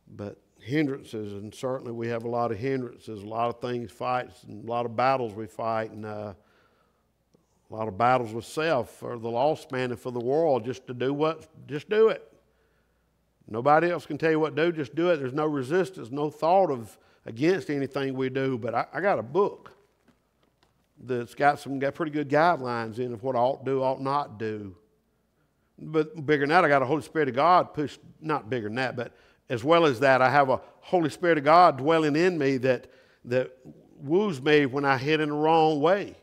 But hindrances, and certainly we have a lot of hindrances, a lot of things, fights, and a lot of battles we fight, and uh, a lot of battles with self for the lost man and for the world just to do what, just do it. Nobody else can tell you what to do, just do it. There's no resistance, no thought of against anything we do. But I, I got a book that's got some got pretty good guidelines in of what I ought to do, ought not do. But bigger than that, I got a Holy Spirit of God pushed, not bigger than that, but as well as that, I have a Holy Spirit of God dwelling in me that, that woos me when I head in the wrong way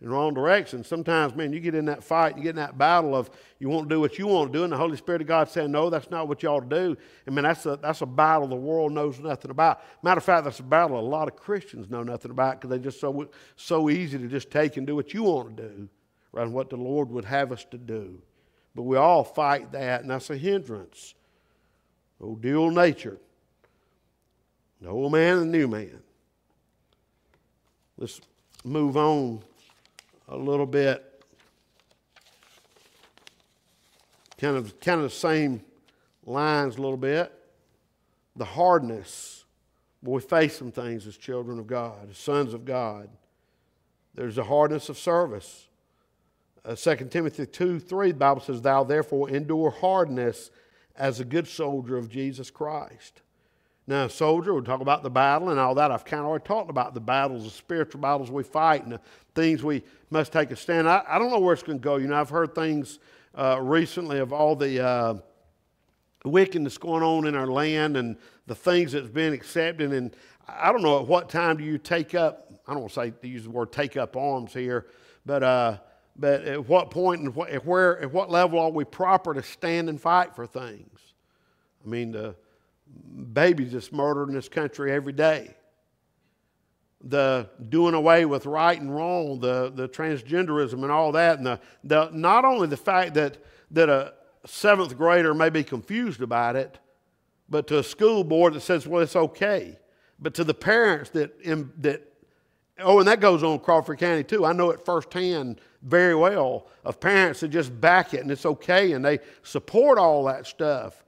in the wrong direction. Sometimes, man, you get in that fight, you get in that battle of you want to do what you want to do, and the Holy Spirit of God saying, No, that's not what you ought to do. I mean, that's a, that's a battle the world knows nothing about. Matter of fact, that's a battle a lot of Christians know nothing about because they just so, so easy to just take and do what you want to do rather than what the Lord would have us to do. But we all fight that, and that's a hindrance. Old dual nature. The old man and the new man. Let's move on a little bit, kind of, kind of the same lines a little bit. The hardness. we face some things as children of God, as sons of God. There's a hardness of service. Uh, 2 Timothy 2 3, the Bible says, Thou therefore endure hardness as a good soldier of Jesus Christ. Now, soldier, we talk about the battle and all that. I've kind of already talked about the battles, the spiritual battles we fight, and the things we must take a stand. I, I don't know where it's going to go. You know, I've heard things uh, recently of all the uh, wickedness going on in our land and the things that's been accepted. And I don't know at what time do you take up, I don't want to say use the word take up arms here, but, uh, but at what point and what, at where, at what level are we proper to stand and fight for things? I mean, the babies that's murdered in this country every day. The doing away with right and wrong, the, the transgenderism and all that, and the, the, not only the fact that, that a seventh grader may be confused about it, but to a school board that says, well, it's okay. But to the parents that, that oh, and that goes on in Crawford County too. I know it firsthand very well of parents that just back it and it's okay and they support all that stuff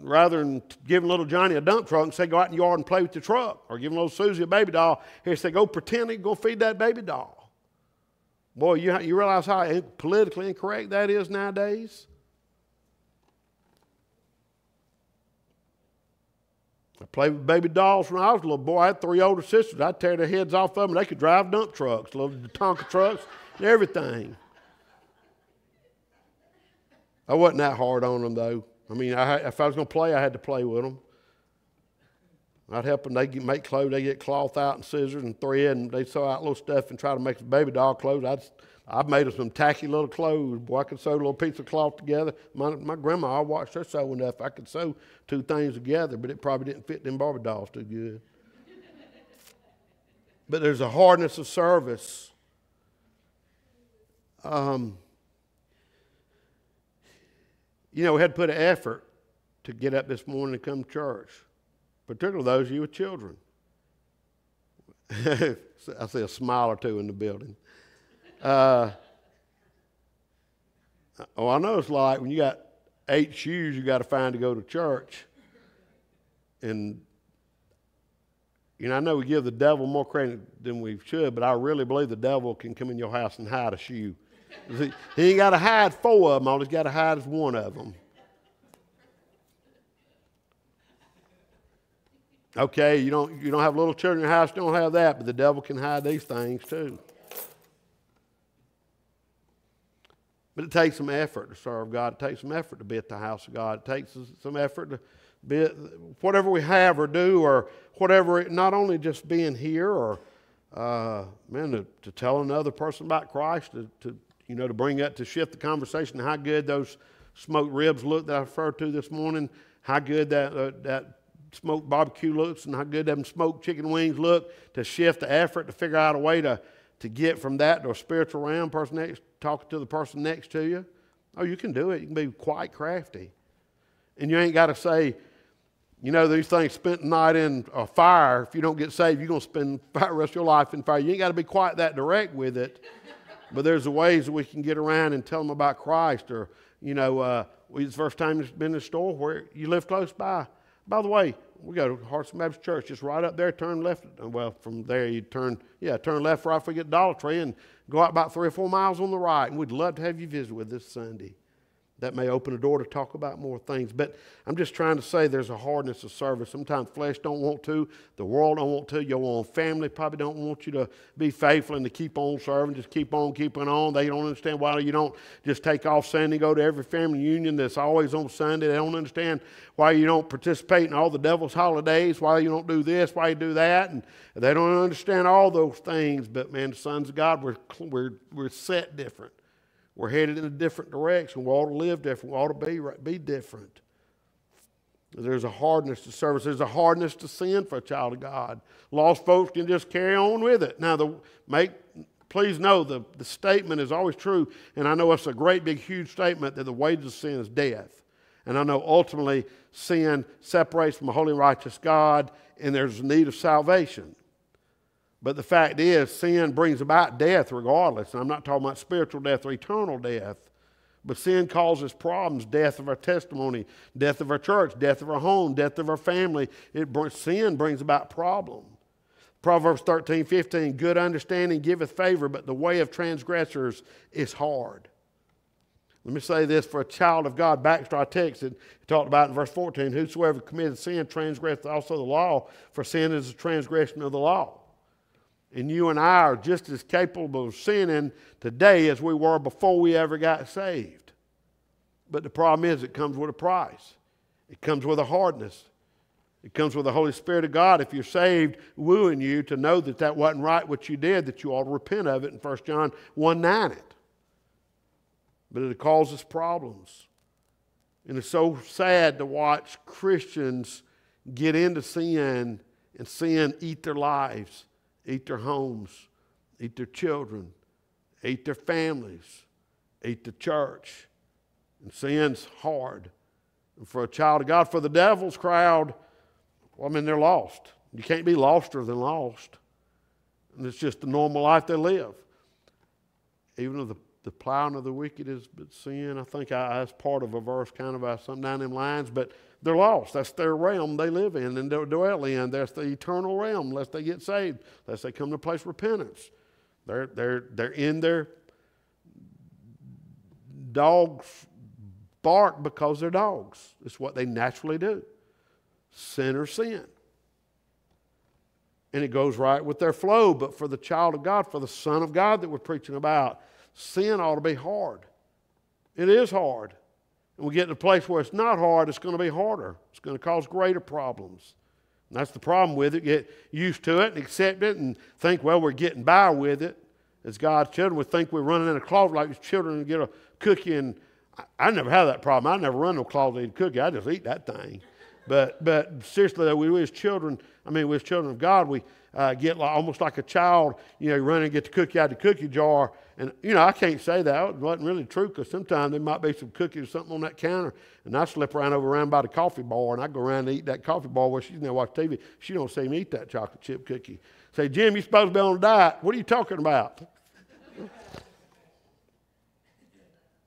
rather than giving little Johnny a dump truck and say, go out in the yard and play with the truck, or giving little Susie a baby doll, here say, go pretend to go feed that baby doll. Boy, you, you realize how politically incorrect that is nowadays? I played with baby dolls when I was a little boy. I had three older sisters. I'd tear their heads off of them. They could drive dump trucks, little Tonka trucks, and everything. I wasn't that hard on them, though. I mean, I, if I was going to play, I had to play with them. I'd help them. They make clothes. They get cloth out and scissors and thread, and they sew out little stuff and try to make some baby doll clothes. I'd, I've made some tacky little clothes. Boy, I could sew a little piece of cloth together. My, my grandma, I watched her sew enough. I could sew two things together, but it probably didn't fit them Barbie dolls too good. but there's a hardness of service. Um, you know, we had to put an effort to get up this morning and come to church, particularly those of you with children. [laughs] I see a smile or two in the building. Uh, oh, I know it's like when you got eight shoes you got to find to go to church. And, you know, I know we give the devil more credit than we should, but I really believe the devil can come in your house and hide a shoe. He, ain't got to hide four of them, all he's got to hide is one of them. Okay, you don't, you don't have little children in your house, don't have that, but the devil can hide these things too. But it takes some effort to serve God. It takes some effort to be at the house of God. It takes some effort to be at whatever we have or do, or whatever, not only just being here or, uh, man, to, to, tell another person about Christ, to, to, you know, to bring up, to shift the conversation, how good those smoked ribs look that I referred to this morning, how good that, uh, that smoked barbecue looks and how good them smoked chicken wings look, to shift the effort to figure out a way to, to get from that to a spiritual realm, person next, talking to the person next to you. Oh, you can do it. You can be quite crafty. And you ain't got to say, you know, these things spent the night in a fire. If you don't get saved, you're going to spend [laughs] the rest of your life in fire. You ain't got to be quite that direct with it. But there's ways that we can get around and tell them about Christ. Or, you know, uh, we, the first time it's been in a store where you live close by. By the way, we go to Hardison Baptist Church, just right up there, turn left. Well, from there you turn, yeah, turn left right before you get Dollar Tree and go out about three or four miles on the right. And we'd love to have you visit with us Sunday that may open a door to talk about more things. But I'm just trying to say there's a hardness of service. Sometimes flesh don't want to, the world don't want to, your own family probably don't want you to be faithful and to keep on serving, just keep on keeping on. They don't understand why you don't just take off Sunday, go to every family union that's always on Sunday. They don't understand why you don't participate in all the devil's holidays, why you don't do this, why you do that, and they don't understand all those things. But man, the sons of God, we're, we're, we're set different. We're headed in a different direction. We ought to live different. We ought to be, be different. There's a hardness to service. There's a hardness to sin for a child of God. Lost folks can just carry on with it. Now, the make please know the, the statement is always true, and I know it's a great, big, huge statement that the wages of sin is death. And I know ultimately sin separates from a holy, righteous God, and there's a need of salvation. But the fact is, sin brings about death regardless. And I'm not talking about spiritual death or eternal death. But sin causes problems death of our testimony, death of our church, death of our home, death of our family. It, sin brings about problems. Proverbs 13, 15, good understanding giveth favor, but the way of transgressors is hard. Let me say this for a child of God, back to our text, it talked about in verse 14 whosoever committed sin transgressed also the law, for sin is a transgression of the law. And you and I are just as capable of sinning today as we were before we ever got saved. But the problem is, it comes with a price, it comes with a hardness. It comes with the Holy Spirit of God, if you're saved, wooing you to know that that wasn't right what you did, that you ought to repent of it in 1 John 1 9 it. But it causes problems. And it's so sad to watch Christians get into sin and sin eat their lives eat their homes, eat their children, eat their families, eat the church. And sin's hard. And for a child of God, for the devil's crowd, well, I mean, they're lost. You can't be loster than lost. And it's just the normal life they live. Even though the, the plowing of the wicked is but sin, I think I, that's part of a verse kind of something down them lines, but they're lost. That's their realm they live in and dwell in. That's the eternal realm, unless they get saved, unless they come to place repentance. They're, they're, they're in their dogs bark because they're dogs. It's what they naturally do. Sin or sin. And it goes right with their flow. But for the child of God, for the Son of God that we're preaching about, sin ought to be hard. It is hard and we get to a place where it's not hard, it's going to be harder. It's going to cause greater problems. And that's the problem with it. Get used to it and accept it and think, well, we're getting by with it. As God's children, we think we're running in a closet like children and get a cookie. And I, I never have that problem. I never run no closet eat a cookie. I just eat that thing. But, but seriously, we, we as children, I mean, we as children of God, we, uh, get like, almost like a child, you know, run and get the cookie out of the cookie jar. And, you know, I can't say that. It wasn't really true because sometimes there might be some cookies or something on that counter. And I slip around over around by the coffee bar and I go around and eat that coffee bar where she's now watch TV. She don't see me eat that chocolate chip cookie. Say, Jim, you're supposed to be on a diet. What are you talking about? [laughs]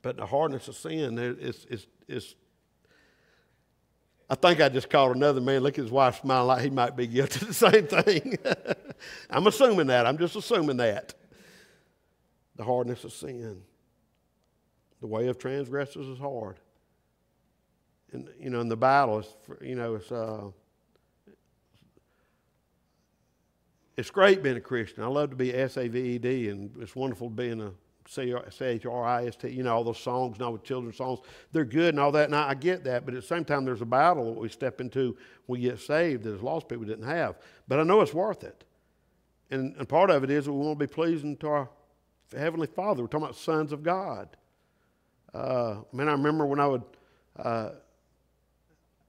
but the hardness of sin is, is, is I think I just called another man. Look at his wife smiling like he might be guilty of the same thing. [laughs] I'm assuming that. I'm just assuming that. The hardness of sin. The way of transgressors is hard. And, you know, in the battle, it's, you know, it's, uh, it's great being a Christian. I love to be S A V E D, and it's wonderful being a C-H-R-I-S-T, you know, all those songs and all the children's songs. They're good and all that, and I, I, get that. But at the same time, there's a battle that we step into when we get saved that as lost people didn't have. But I know it's worth it. And, and part of it is we want to be pleasing to our Heavenly Father. We're talking about sons of God. Uh, man, I remember when I would, uh,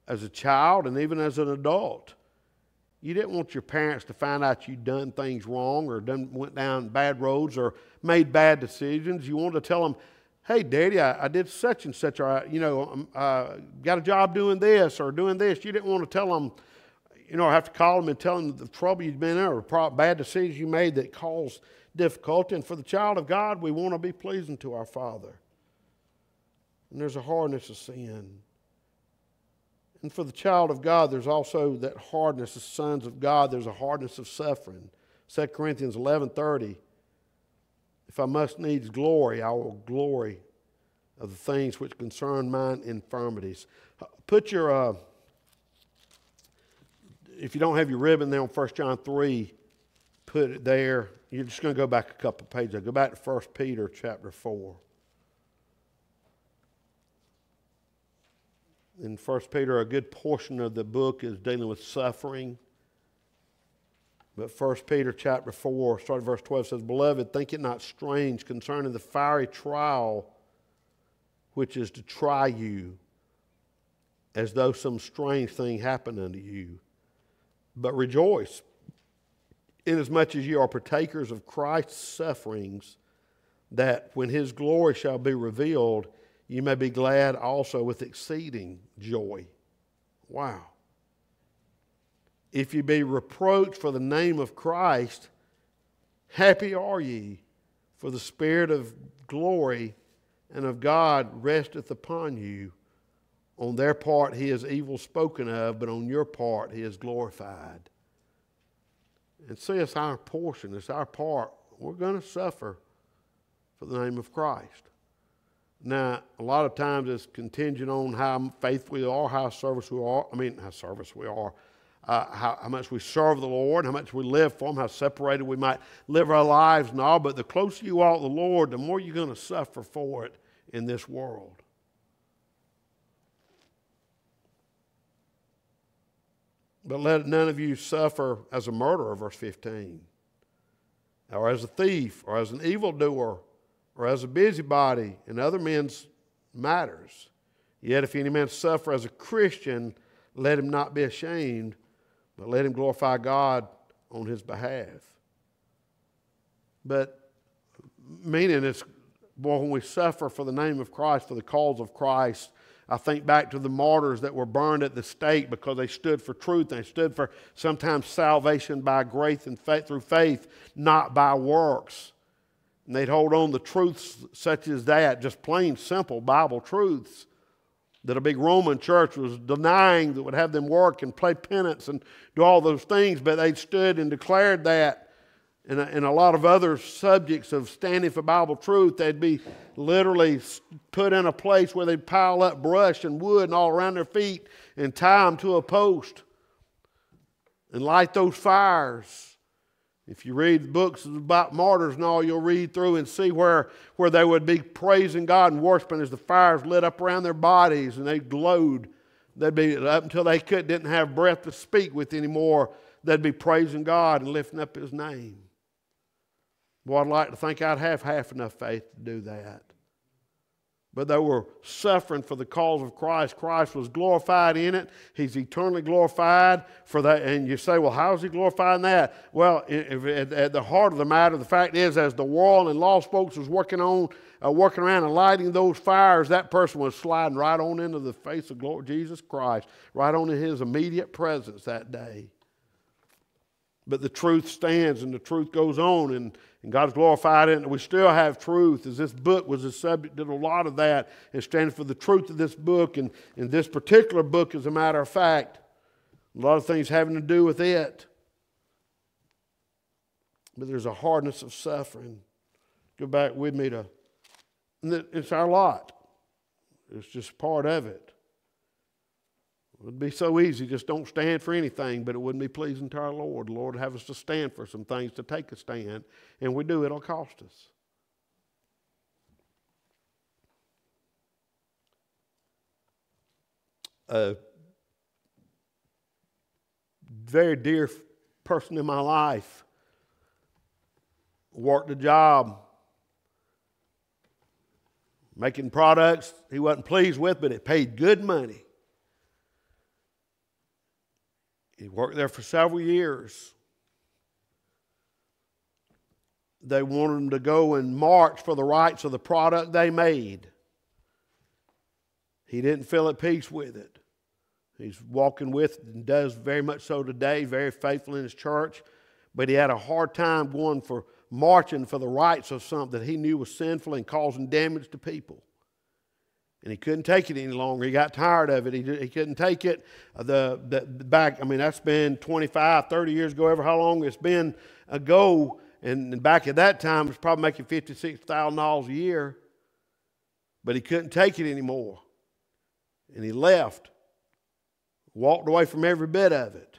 as a child and even as an adult, you didn't want your parents to find out you'd done things wrong or done, went down bad roads or made bad decisions. You wanted to tell them, hey, Daddy, I, I did such and such, or, I, you know, uh, got a job doing this or doing this. You didn't want to tell them, you know, I have to call them and tell them the trouble you'd been in or bad decisions you made that caused difficulty. And for the child of God, we want to be pleasing to our Father. And there's a hardness of sin. And for the child of God, there's also that hardness, the sons of God, there's a hardness of suffering. 2 Corinthians 11:30. If I must needs glory, I will glory of the things which concern mine infirmities. Put your, uh, if you don't have your ribbon there on 1 John 3, put it there. You're just going to go back a couple pages. Go back to 1 Peter chapter 4. In 1 Peter, a good portion of the book is dealing with suffering. But 1 Peter chapter 4, starting verse 12 says, Beloved, think it not strange concerning the fiery trial which is to try you, as though some strange thing happened unto you. But rejoice, inasmuch as you are partakers of Christ's sufferings, that when his glory shall be revealed, you may be glad also with exceeding joy. Wow. If you be reproached for the name of Christ, happy are ye, for the Spirit of glory and of God resteth upon you. On their part he is evil spoken of, but on your part he is glorified. And see, it's our portion, it's our part. We're going to suffer for the name of Christ. Now, a lot of times it's contingent on how faithful we are, how service we are. I mean, how service we are, uh, how, how, much we serve the Lord, how much we live for Him, how separated we might live our lives and all. But the closer you are to the Lord, the more you're going to suffer for it in this world. But let none of you suffer as a murderer, verse 15, or as a thief, or as an evildoer or as a busybody in other men's matters. Yet if any man suffer as a Christian, let him not be ashamed, but let him glorify God on his behalf. But meaning it's, boy, when we suffer for the name of Christ, for the cause of Christ, I think back to the martyrs that were burned at the stake because they stood for truth. They stood for sometimes salvation by grace and faith through faith, not by works. And they'd hold on to truths such as that, just plain, simple Bible truths that a big Roman church was denying that would have them work and play penance and do all those things, but they stood and declared that. And a, and a lot of other subjects of standing for Bible truth, they'd be literally put in a place where they'd pile up brush and wood and all around their feet and tie them to a post and light those fires if you read books about martyrs and all, you'll read through and see where, where they would be praising God and worshiping as the fires lit up around their bodies and they glowed. They'd be up until they could, didn't have breath to speak with anymore. They'd be praising God and lifting up His name. Boy, I'd like to think I'd have half enough faith to do that. But they were suffering for the cause of Christ. Christ was glorified in it. He's eternally glorified for that. And you say, well, how is he glorified in that? Well, at the heart of the matter, the fact is, as the world and lost folks was working on, uh, working around and lighting those fires, that person was sliding right on into the face of Lord Jesus Christ, right on in his immediate presence that day. But the truth stands and the truth goes on, and, and God's glorified it, and we still have truth. As this book was the subject did a lot of that, and stands for the truth of this book, and, and this particular book, as a matter of fact, a lot of things having to do with it. But there's a hardness of suffering. Go back with me to, it's our lot. It's just part of it. It would be so easy, just don't stand for anything, but it wouldn't be pleasing to our Lord. The Lord would have us to stand for some things, to take a stand, and we do, it'll cost us. A very dear person in my life worked a job making products he wasn't pleased with, but it paid good money. He worked there for several years. They wanted him to go and march for the rights of the product they made. He didn't feel at peace with it. He's walking with and does very much so today, very faithful in his church. But he had a hard time going for marching for the rights of something that he knew was sinful and causing damage to people and he couldn't take it any longer. He got tired of it. He, he couldn't take it. Uh, the, the, back, I mean, that's been 25, 30 years ago, ever how long it's been ago. And back at that time, it was probably making $56,000 a year. But he couldn't take it anymore. And he left, walked away from every bit of it.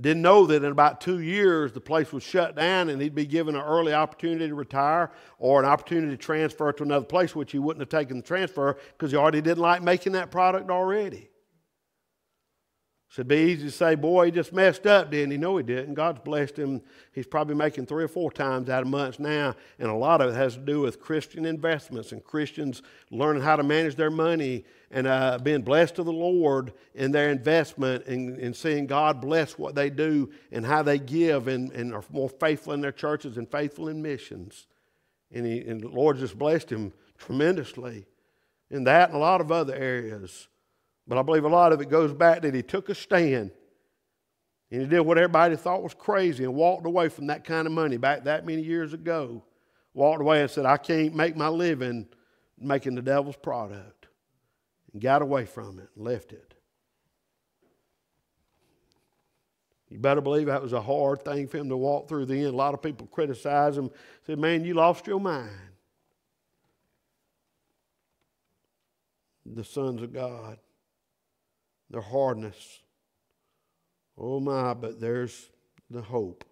Didn't know that in about two years the place was shut down and he'd be given an early opportunity to retire or an opportunity to transfer to another place, which he wouldn't have taken the transfer because he already didn't like making that product already. So it'd be easy to say, boy, he just messed up, didn't he? No, he didn't. God's blessed him. He's probably making three or four times out of months now. And a lot of it has to do with Christian investments and Christians learning how to manage their money and uh, being blessed of the Lord in their investment and, and seeing God bless what they do and how they give and, and are more faithful in their churches and faithful in missions. And, he, and the Lord just blessed him tremendously in that and a lot of other areas. But I believe a lot of it goes back that he took a stand and he did what everybody thought was crazy and walked away from that kind of money back that many years ago. Walked away and said, I can't make my living making the devil's product. And got away from it and left it. You better believe that was a hard thing for him to walk through the end. A lot of people criticized him, said, Man, you lost your mind. The sons of God their hardness. Oh my, but there's the hope.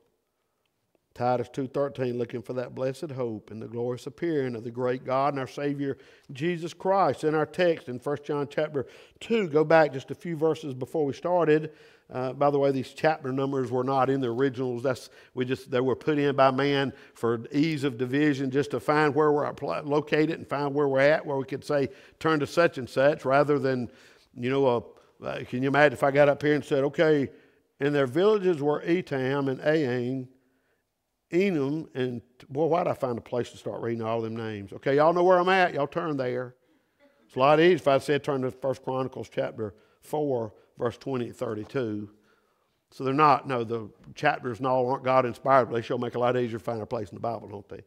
Titus 2:13 looking for that blessed hope and the glorious appearing of the great God and our Savior Jesus Christ. In our text in 1 John chapter 2, go back just a few verses before we started. Uh, by the way, these chapter numbers were not in the originals. That's we just they were put in by man for ease of division, just to find where we're located and find where we're at, where we could say turn to such and such, rather than you know a can you imagine if I got up here and said, okay, and their villages were Etam and Ain, Enum, and boy, why'd I find a place to start reading all them names? Okay, y'all know where I'm at. Y'all turn there. It's a lot easier if I said turn to First Chronicles chapter 4, verse 20 to 32. So they're not, no, the chapters and all aren't God inspired, but they sure make it a lot easier to find a place in the Bible, don't they?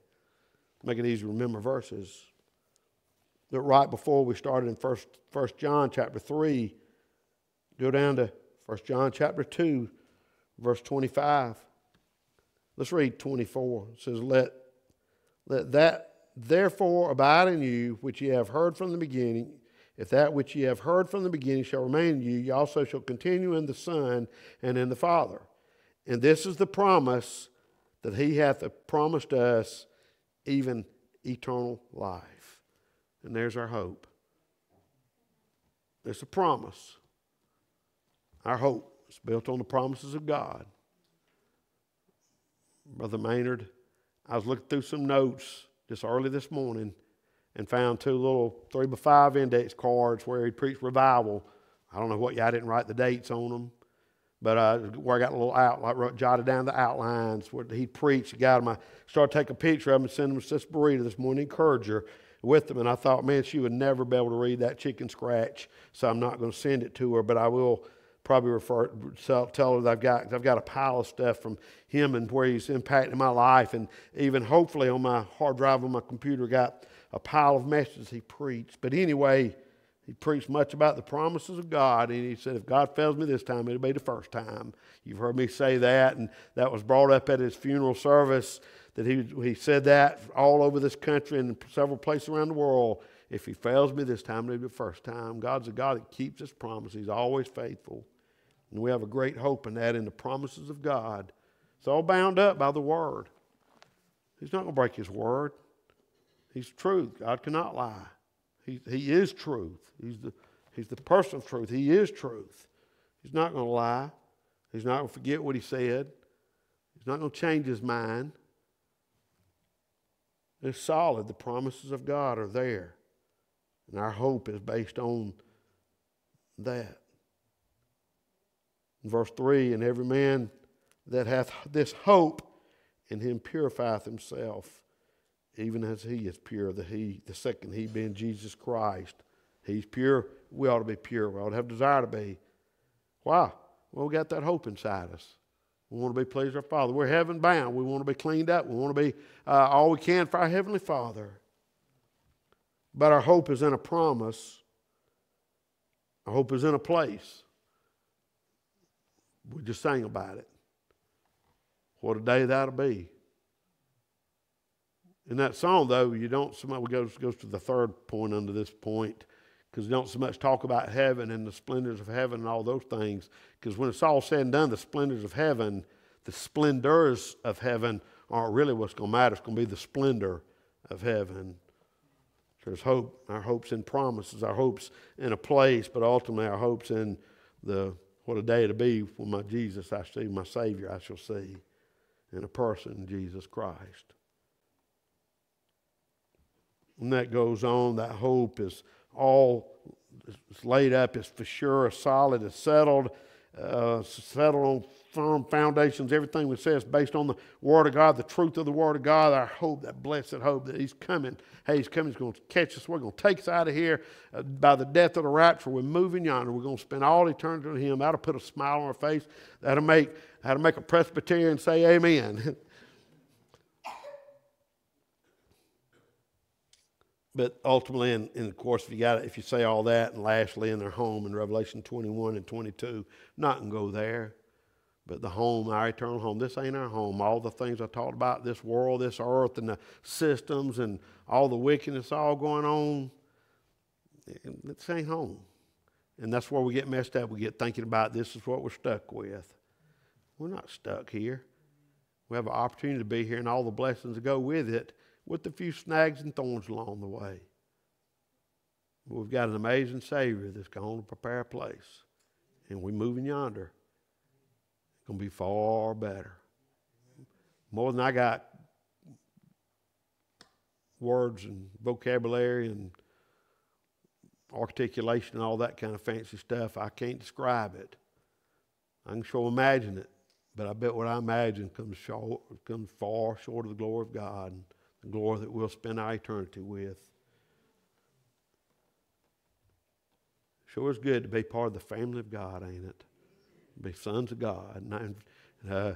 Make it easier to remember verses. But right before we started in First, First John chapter 3, Go down to 1 John chapter 2, verse 25. Let's read 24. It says, Let, let that therefore abide in you which ye have heard from the beginning. If that which ye have heard from the beginning shall remain in you, ye also shall continue in the Son and in the Father. And this is the promise that he hath promised us, even eternal life. And there's our hope. There's a promise. Our hope is built on the promises of God. Brother Maynard I was looking through some notes just early this morning and found two little three by five index cards where he preached revival. I don't know what, yeah, I didn't write the dates on them, but uh, where I got a little outline, wrote, jotted down the outlines where he preached. Got him. I started taking a picture of him and sending him to Sister Burita this morning, encourage her with them. And I thought, man, she would never be able to read that chicken scratch, so I'm not going to send it to her, but I will probably refer tell, tell her that I've got I've got a pile of stuff from him and where he's impacted my life, and even hopefully on my hard drive on my computer got a pile of messages he preached. But anyway, he preached much about the promises of God, and he said, if God fails me this time, it'll be the first time. You've heard me say that, and that was brought up at his funeral service. That he he said that all over this country and several places around the world. If he fails me this time, it'll be the first time. God's a God that keeps his promise. He's always faithful. And we have a great hope in that, in the promises of God. It's all bound up by the Word. He's not going to break His Word. He's truth. God cannot lie. He, he is truth. He's the, he's the person of truth. He is truth. He's not going to lie. He's not going to forget what He said. He's not going to change His mind. It's solid. The promises of God are there. And our hope is based on that. In verse 3 And every man that hath this hope in him purifieth himself, even as he is pure. The he, the second he being Jesus Christ. He's pure. We ought to be pure. We ought to have desire to be. Why? Well, we got that hope inside us. We want to be pleased our Father. We're heaven bound. We want to be cleaned up. We want to be uh, all we can for our Heavenly Father. But our hope is in a promise. Our hope is in a place. We just sang about it. What a day that'll be. In that song, though, you don't so much, goes, goes to the third point under this point, because you don't so much talk about heaven and the splendors of heaven and all those things. Because when it's all said and done, the splendors of heaven, the splendors of heaven aren't really what's going to matter. It's going to be the splendor of heaven. There's hope. Our hope's in promises. Our hope's in a place, but ultimately our hope's in the what a day to be when my Jesus I see, my Savior I shall see, in a person, Jesus Christ. And that goes on, that hope is all it's laid up, it's for sure, solid, it's settled, uh, settled on firm foundations. Everything we say is based on the Word of God, the truth of the Word of God, our hope, that blessed hope that He's coming. Hey, He's coming. He's going to catch us. We're going to take us out of here uh, by the death of the rapture. We're moving yonder. We're going to spend all eternity with Him. That'll put a smile on our face. That'll make, that'll make a Presbyterian say amen. [laughs] but ultimately, and, and, of course, if you got if you say all that, and lastly, in their home in Revelation 21 and 22, not and go there. But the home, our eternal home, this ain't our home. All the things I talked about, this world, this earth, and the systems, and all the wickedness all going on, this ain't home. And that's where we get messed up. We get thinking about this is what we're stuck with. We're not stuck here. We have an opportunity to be here and all the blessings that go with it, with a few snags and thorns along the way. We've got an amazing Savior that's going to prepare a place. And we're moving yonder going to be far better. More than I got words and vocabulary and articulation and all that kind of fancy stuff. I can't describe it. I can sure imagine it, but I bet what I imagine comes, short, comes far short of the glory of God and the glory that we'll spend our eternity with. Sure is good to be part of the family of God, ain't it? Be sons of God. And uh,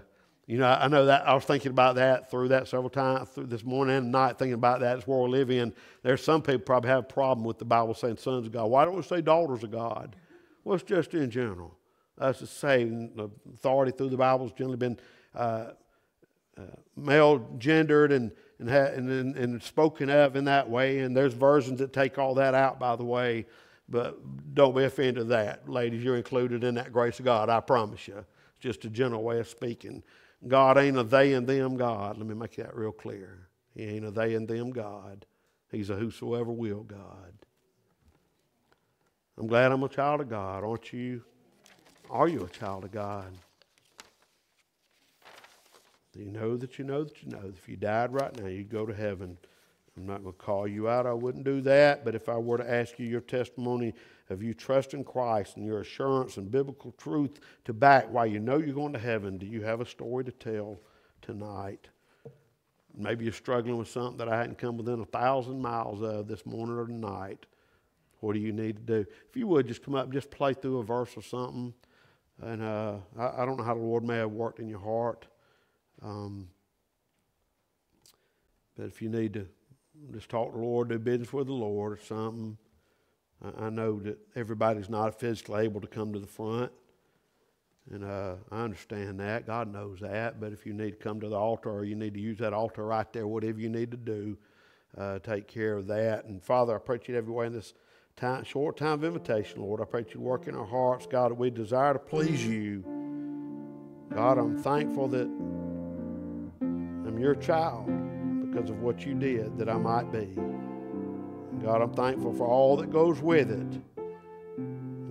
you know, I know that I was thinking about that through that several times through this morning and night, thinking about that. It's where we live in. There's some people probably have a problem with the Bible saying sons of God. Why don't we say daughters of God? Well, it's just in general. That's to say, the authority through the Bible has generally been uh, uh, male gendered and and, ha- and, and, and spoken of in that way. And there's versions that take all that out, by the way. But don't be offended of that. Ladies, you're included in that grace of God, I promise you. It's just a general way of speaking. God ain't a they and them God. Let me make that real clear. He ain't a they and them God. He's a whosoever will God. I'm glad I'm a child of God, aren't you? Are you a child of God? Do you know that you know that you know that if you died right now, you'd go to heaven? I'm not going to call you out. I wouldn't do that. But if I were to ask you your testimony of you trusting Christ and your assurance and biblical truth to back why you know you're going to heaven, do you have a story to tell tonight? Maybe you're struggling with something that I hadn't come within a thousand miles of this morning or tonight. What do you need to do? If you would just come up just play through a verse or something. And uh, I, I, don't know how the Lord may have worked in your heart. Um, but if you need to just talk to the Lord, do business with the Lord or something, I, I know that everybody's not physically able to come to the front. And uh, I understand that. God knows that. But if you need to come to the altar or you need to use that altar right there, whatever you need to do, uh, take care of that. And Father, I pray you every way in this time, short time of invitation, Lord. I pray you work in our hearts, God, we desire to please you. God, I'm thankful that I'm your child because of what you did that I might be. God, I'm thankful for all that goes with it.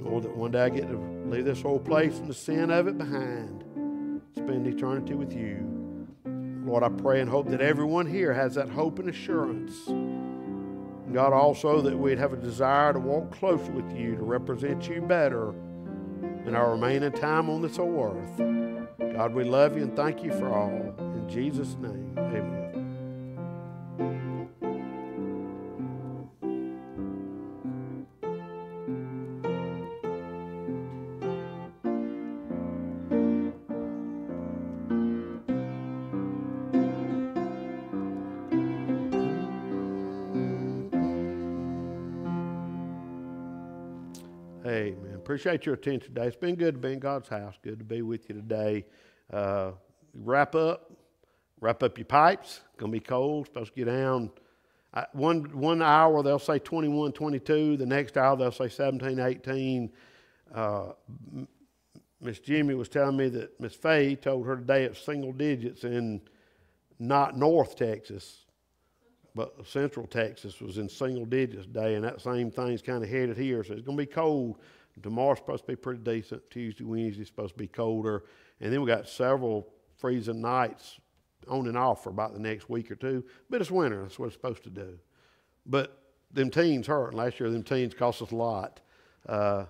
Lord, that one day I get to leave this whole place and the sin of it behind, spend eternity with you. Lord, I pray and hope that everyone here has that hope and assurance. God, also that we'd have a desire to walk closer with you, to represent you better in our remaining time on this old earth. God, we love you and thank you for all. In Jesus' name, amen. Appreciate your attention today. It's been good to be in God's house. Good to be with you today. Uh, wrap up. Wrap up your pipes. It's Gonna be cold. Supposed to get down. I, one one hour they'll say 21, 22. The next hour they'll say 17, 18. Uh, Miss Jimmy was telling me that Miss Fay told her today it's single digits in not North Texas, but Central Texas was in single digits today, and that same thing's kind of headed here. So it's going to be cold. Tomorrow's supposed to be pretty decent. Tuesday, Wednesday's supposed to be colder, and then we got several freezing nights on and off for about the next week or two. But it's winter. That's what it's supposed to do. But them teens hurt. Last year, them teens cost us a lot. Uh,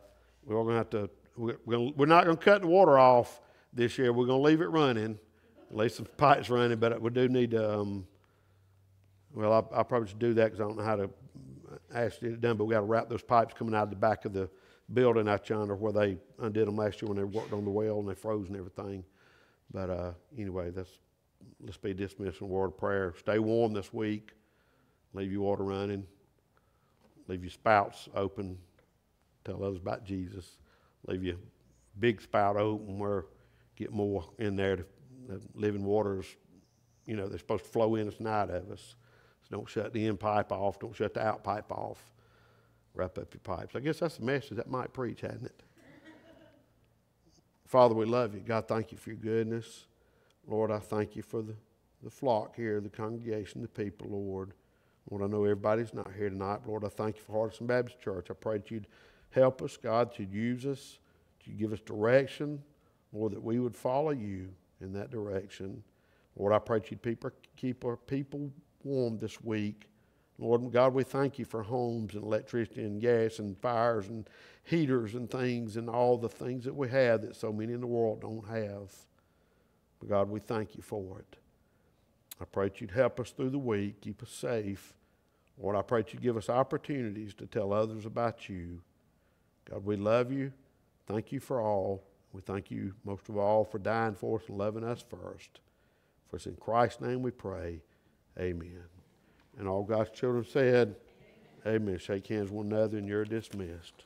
we're going to have to. We're, gonna, we're not going to cut the water off this year. We're going to leave it running, leave some pipes running. But we do need to. Um, well, I'll, I'll, probably just do that because I don't know how to ask it done. But we got to wrap those pipes coming out of the back of the building out yonder where they undid them last year when they worked on the well and they froze and everything. But uh, anyway, that's let's be dismissed in a word of prayer. Stay warm this week. Leave your water running. Leave your spouts open. Tell others about Jesus. Leave your big spout open where get more in there. To, the living waters, you know, they're supposed to flow in us night of us. So don't shut the in pipe off. Don't shut the out pipe off. Wrap up your pipes. I guess that's the message that might preach, hadn't it? Father, we love you. God, thank you for your goodness. Lord, I thank you for the, the flock here, the congregation, the people, Lord. Lord, I know everybody's not here tonight. Lord, I thank you for Hardison Baptist Church. I pray that you'd help us, God, to use us, to give us direction, Lord, that we would follow you in that direction. Lord, I pray that you'd keep our people warm this week. Lord God, we thank you for homes and electricity and gas and fires and heaters and things and all the things that we have that so many in the world don't have. But God, we thank you for it. I pray that you'd help us through the week, keep us safe. Lord, I pray that you'd give us opportunities to tell others about you. God, we love you. Thank you for all. We thank you most of all for dying for us and loving us first. For it's in Christ's name we pray. Amen. And all God's children said, Amen. Amen. Shake hands one another, and you're dismissed.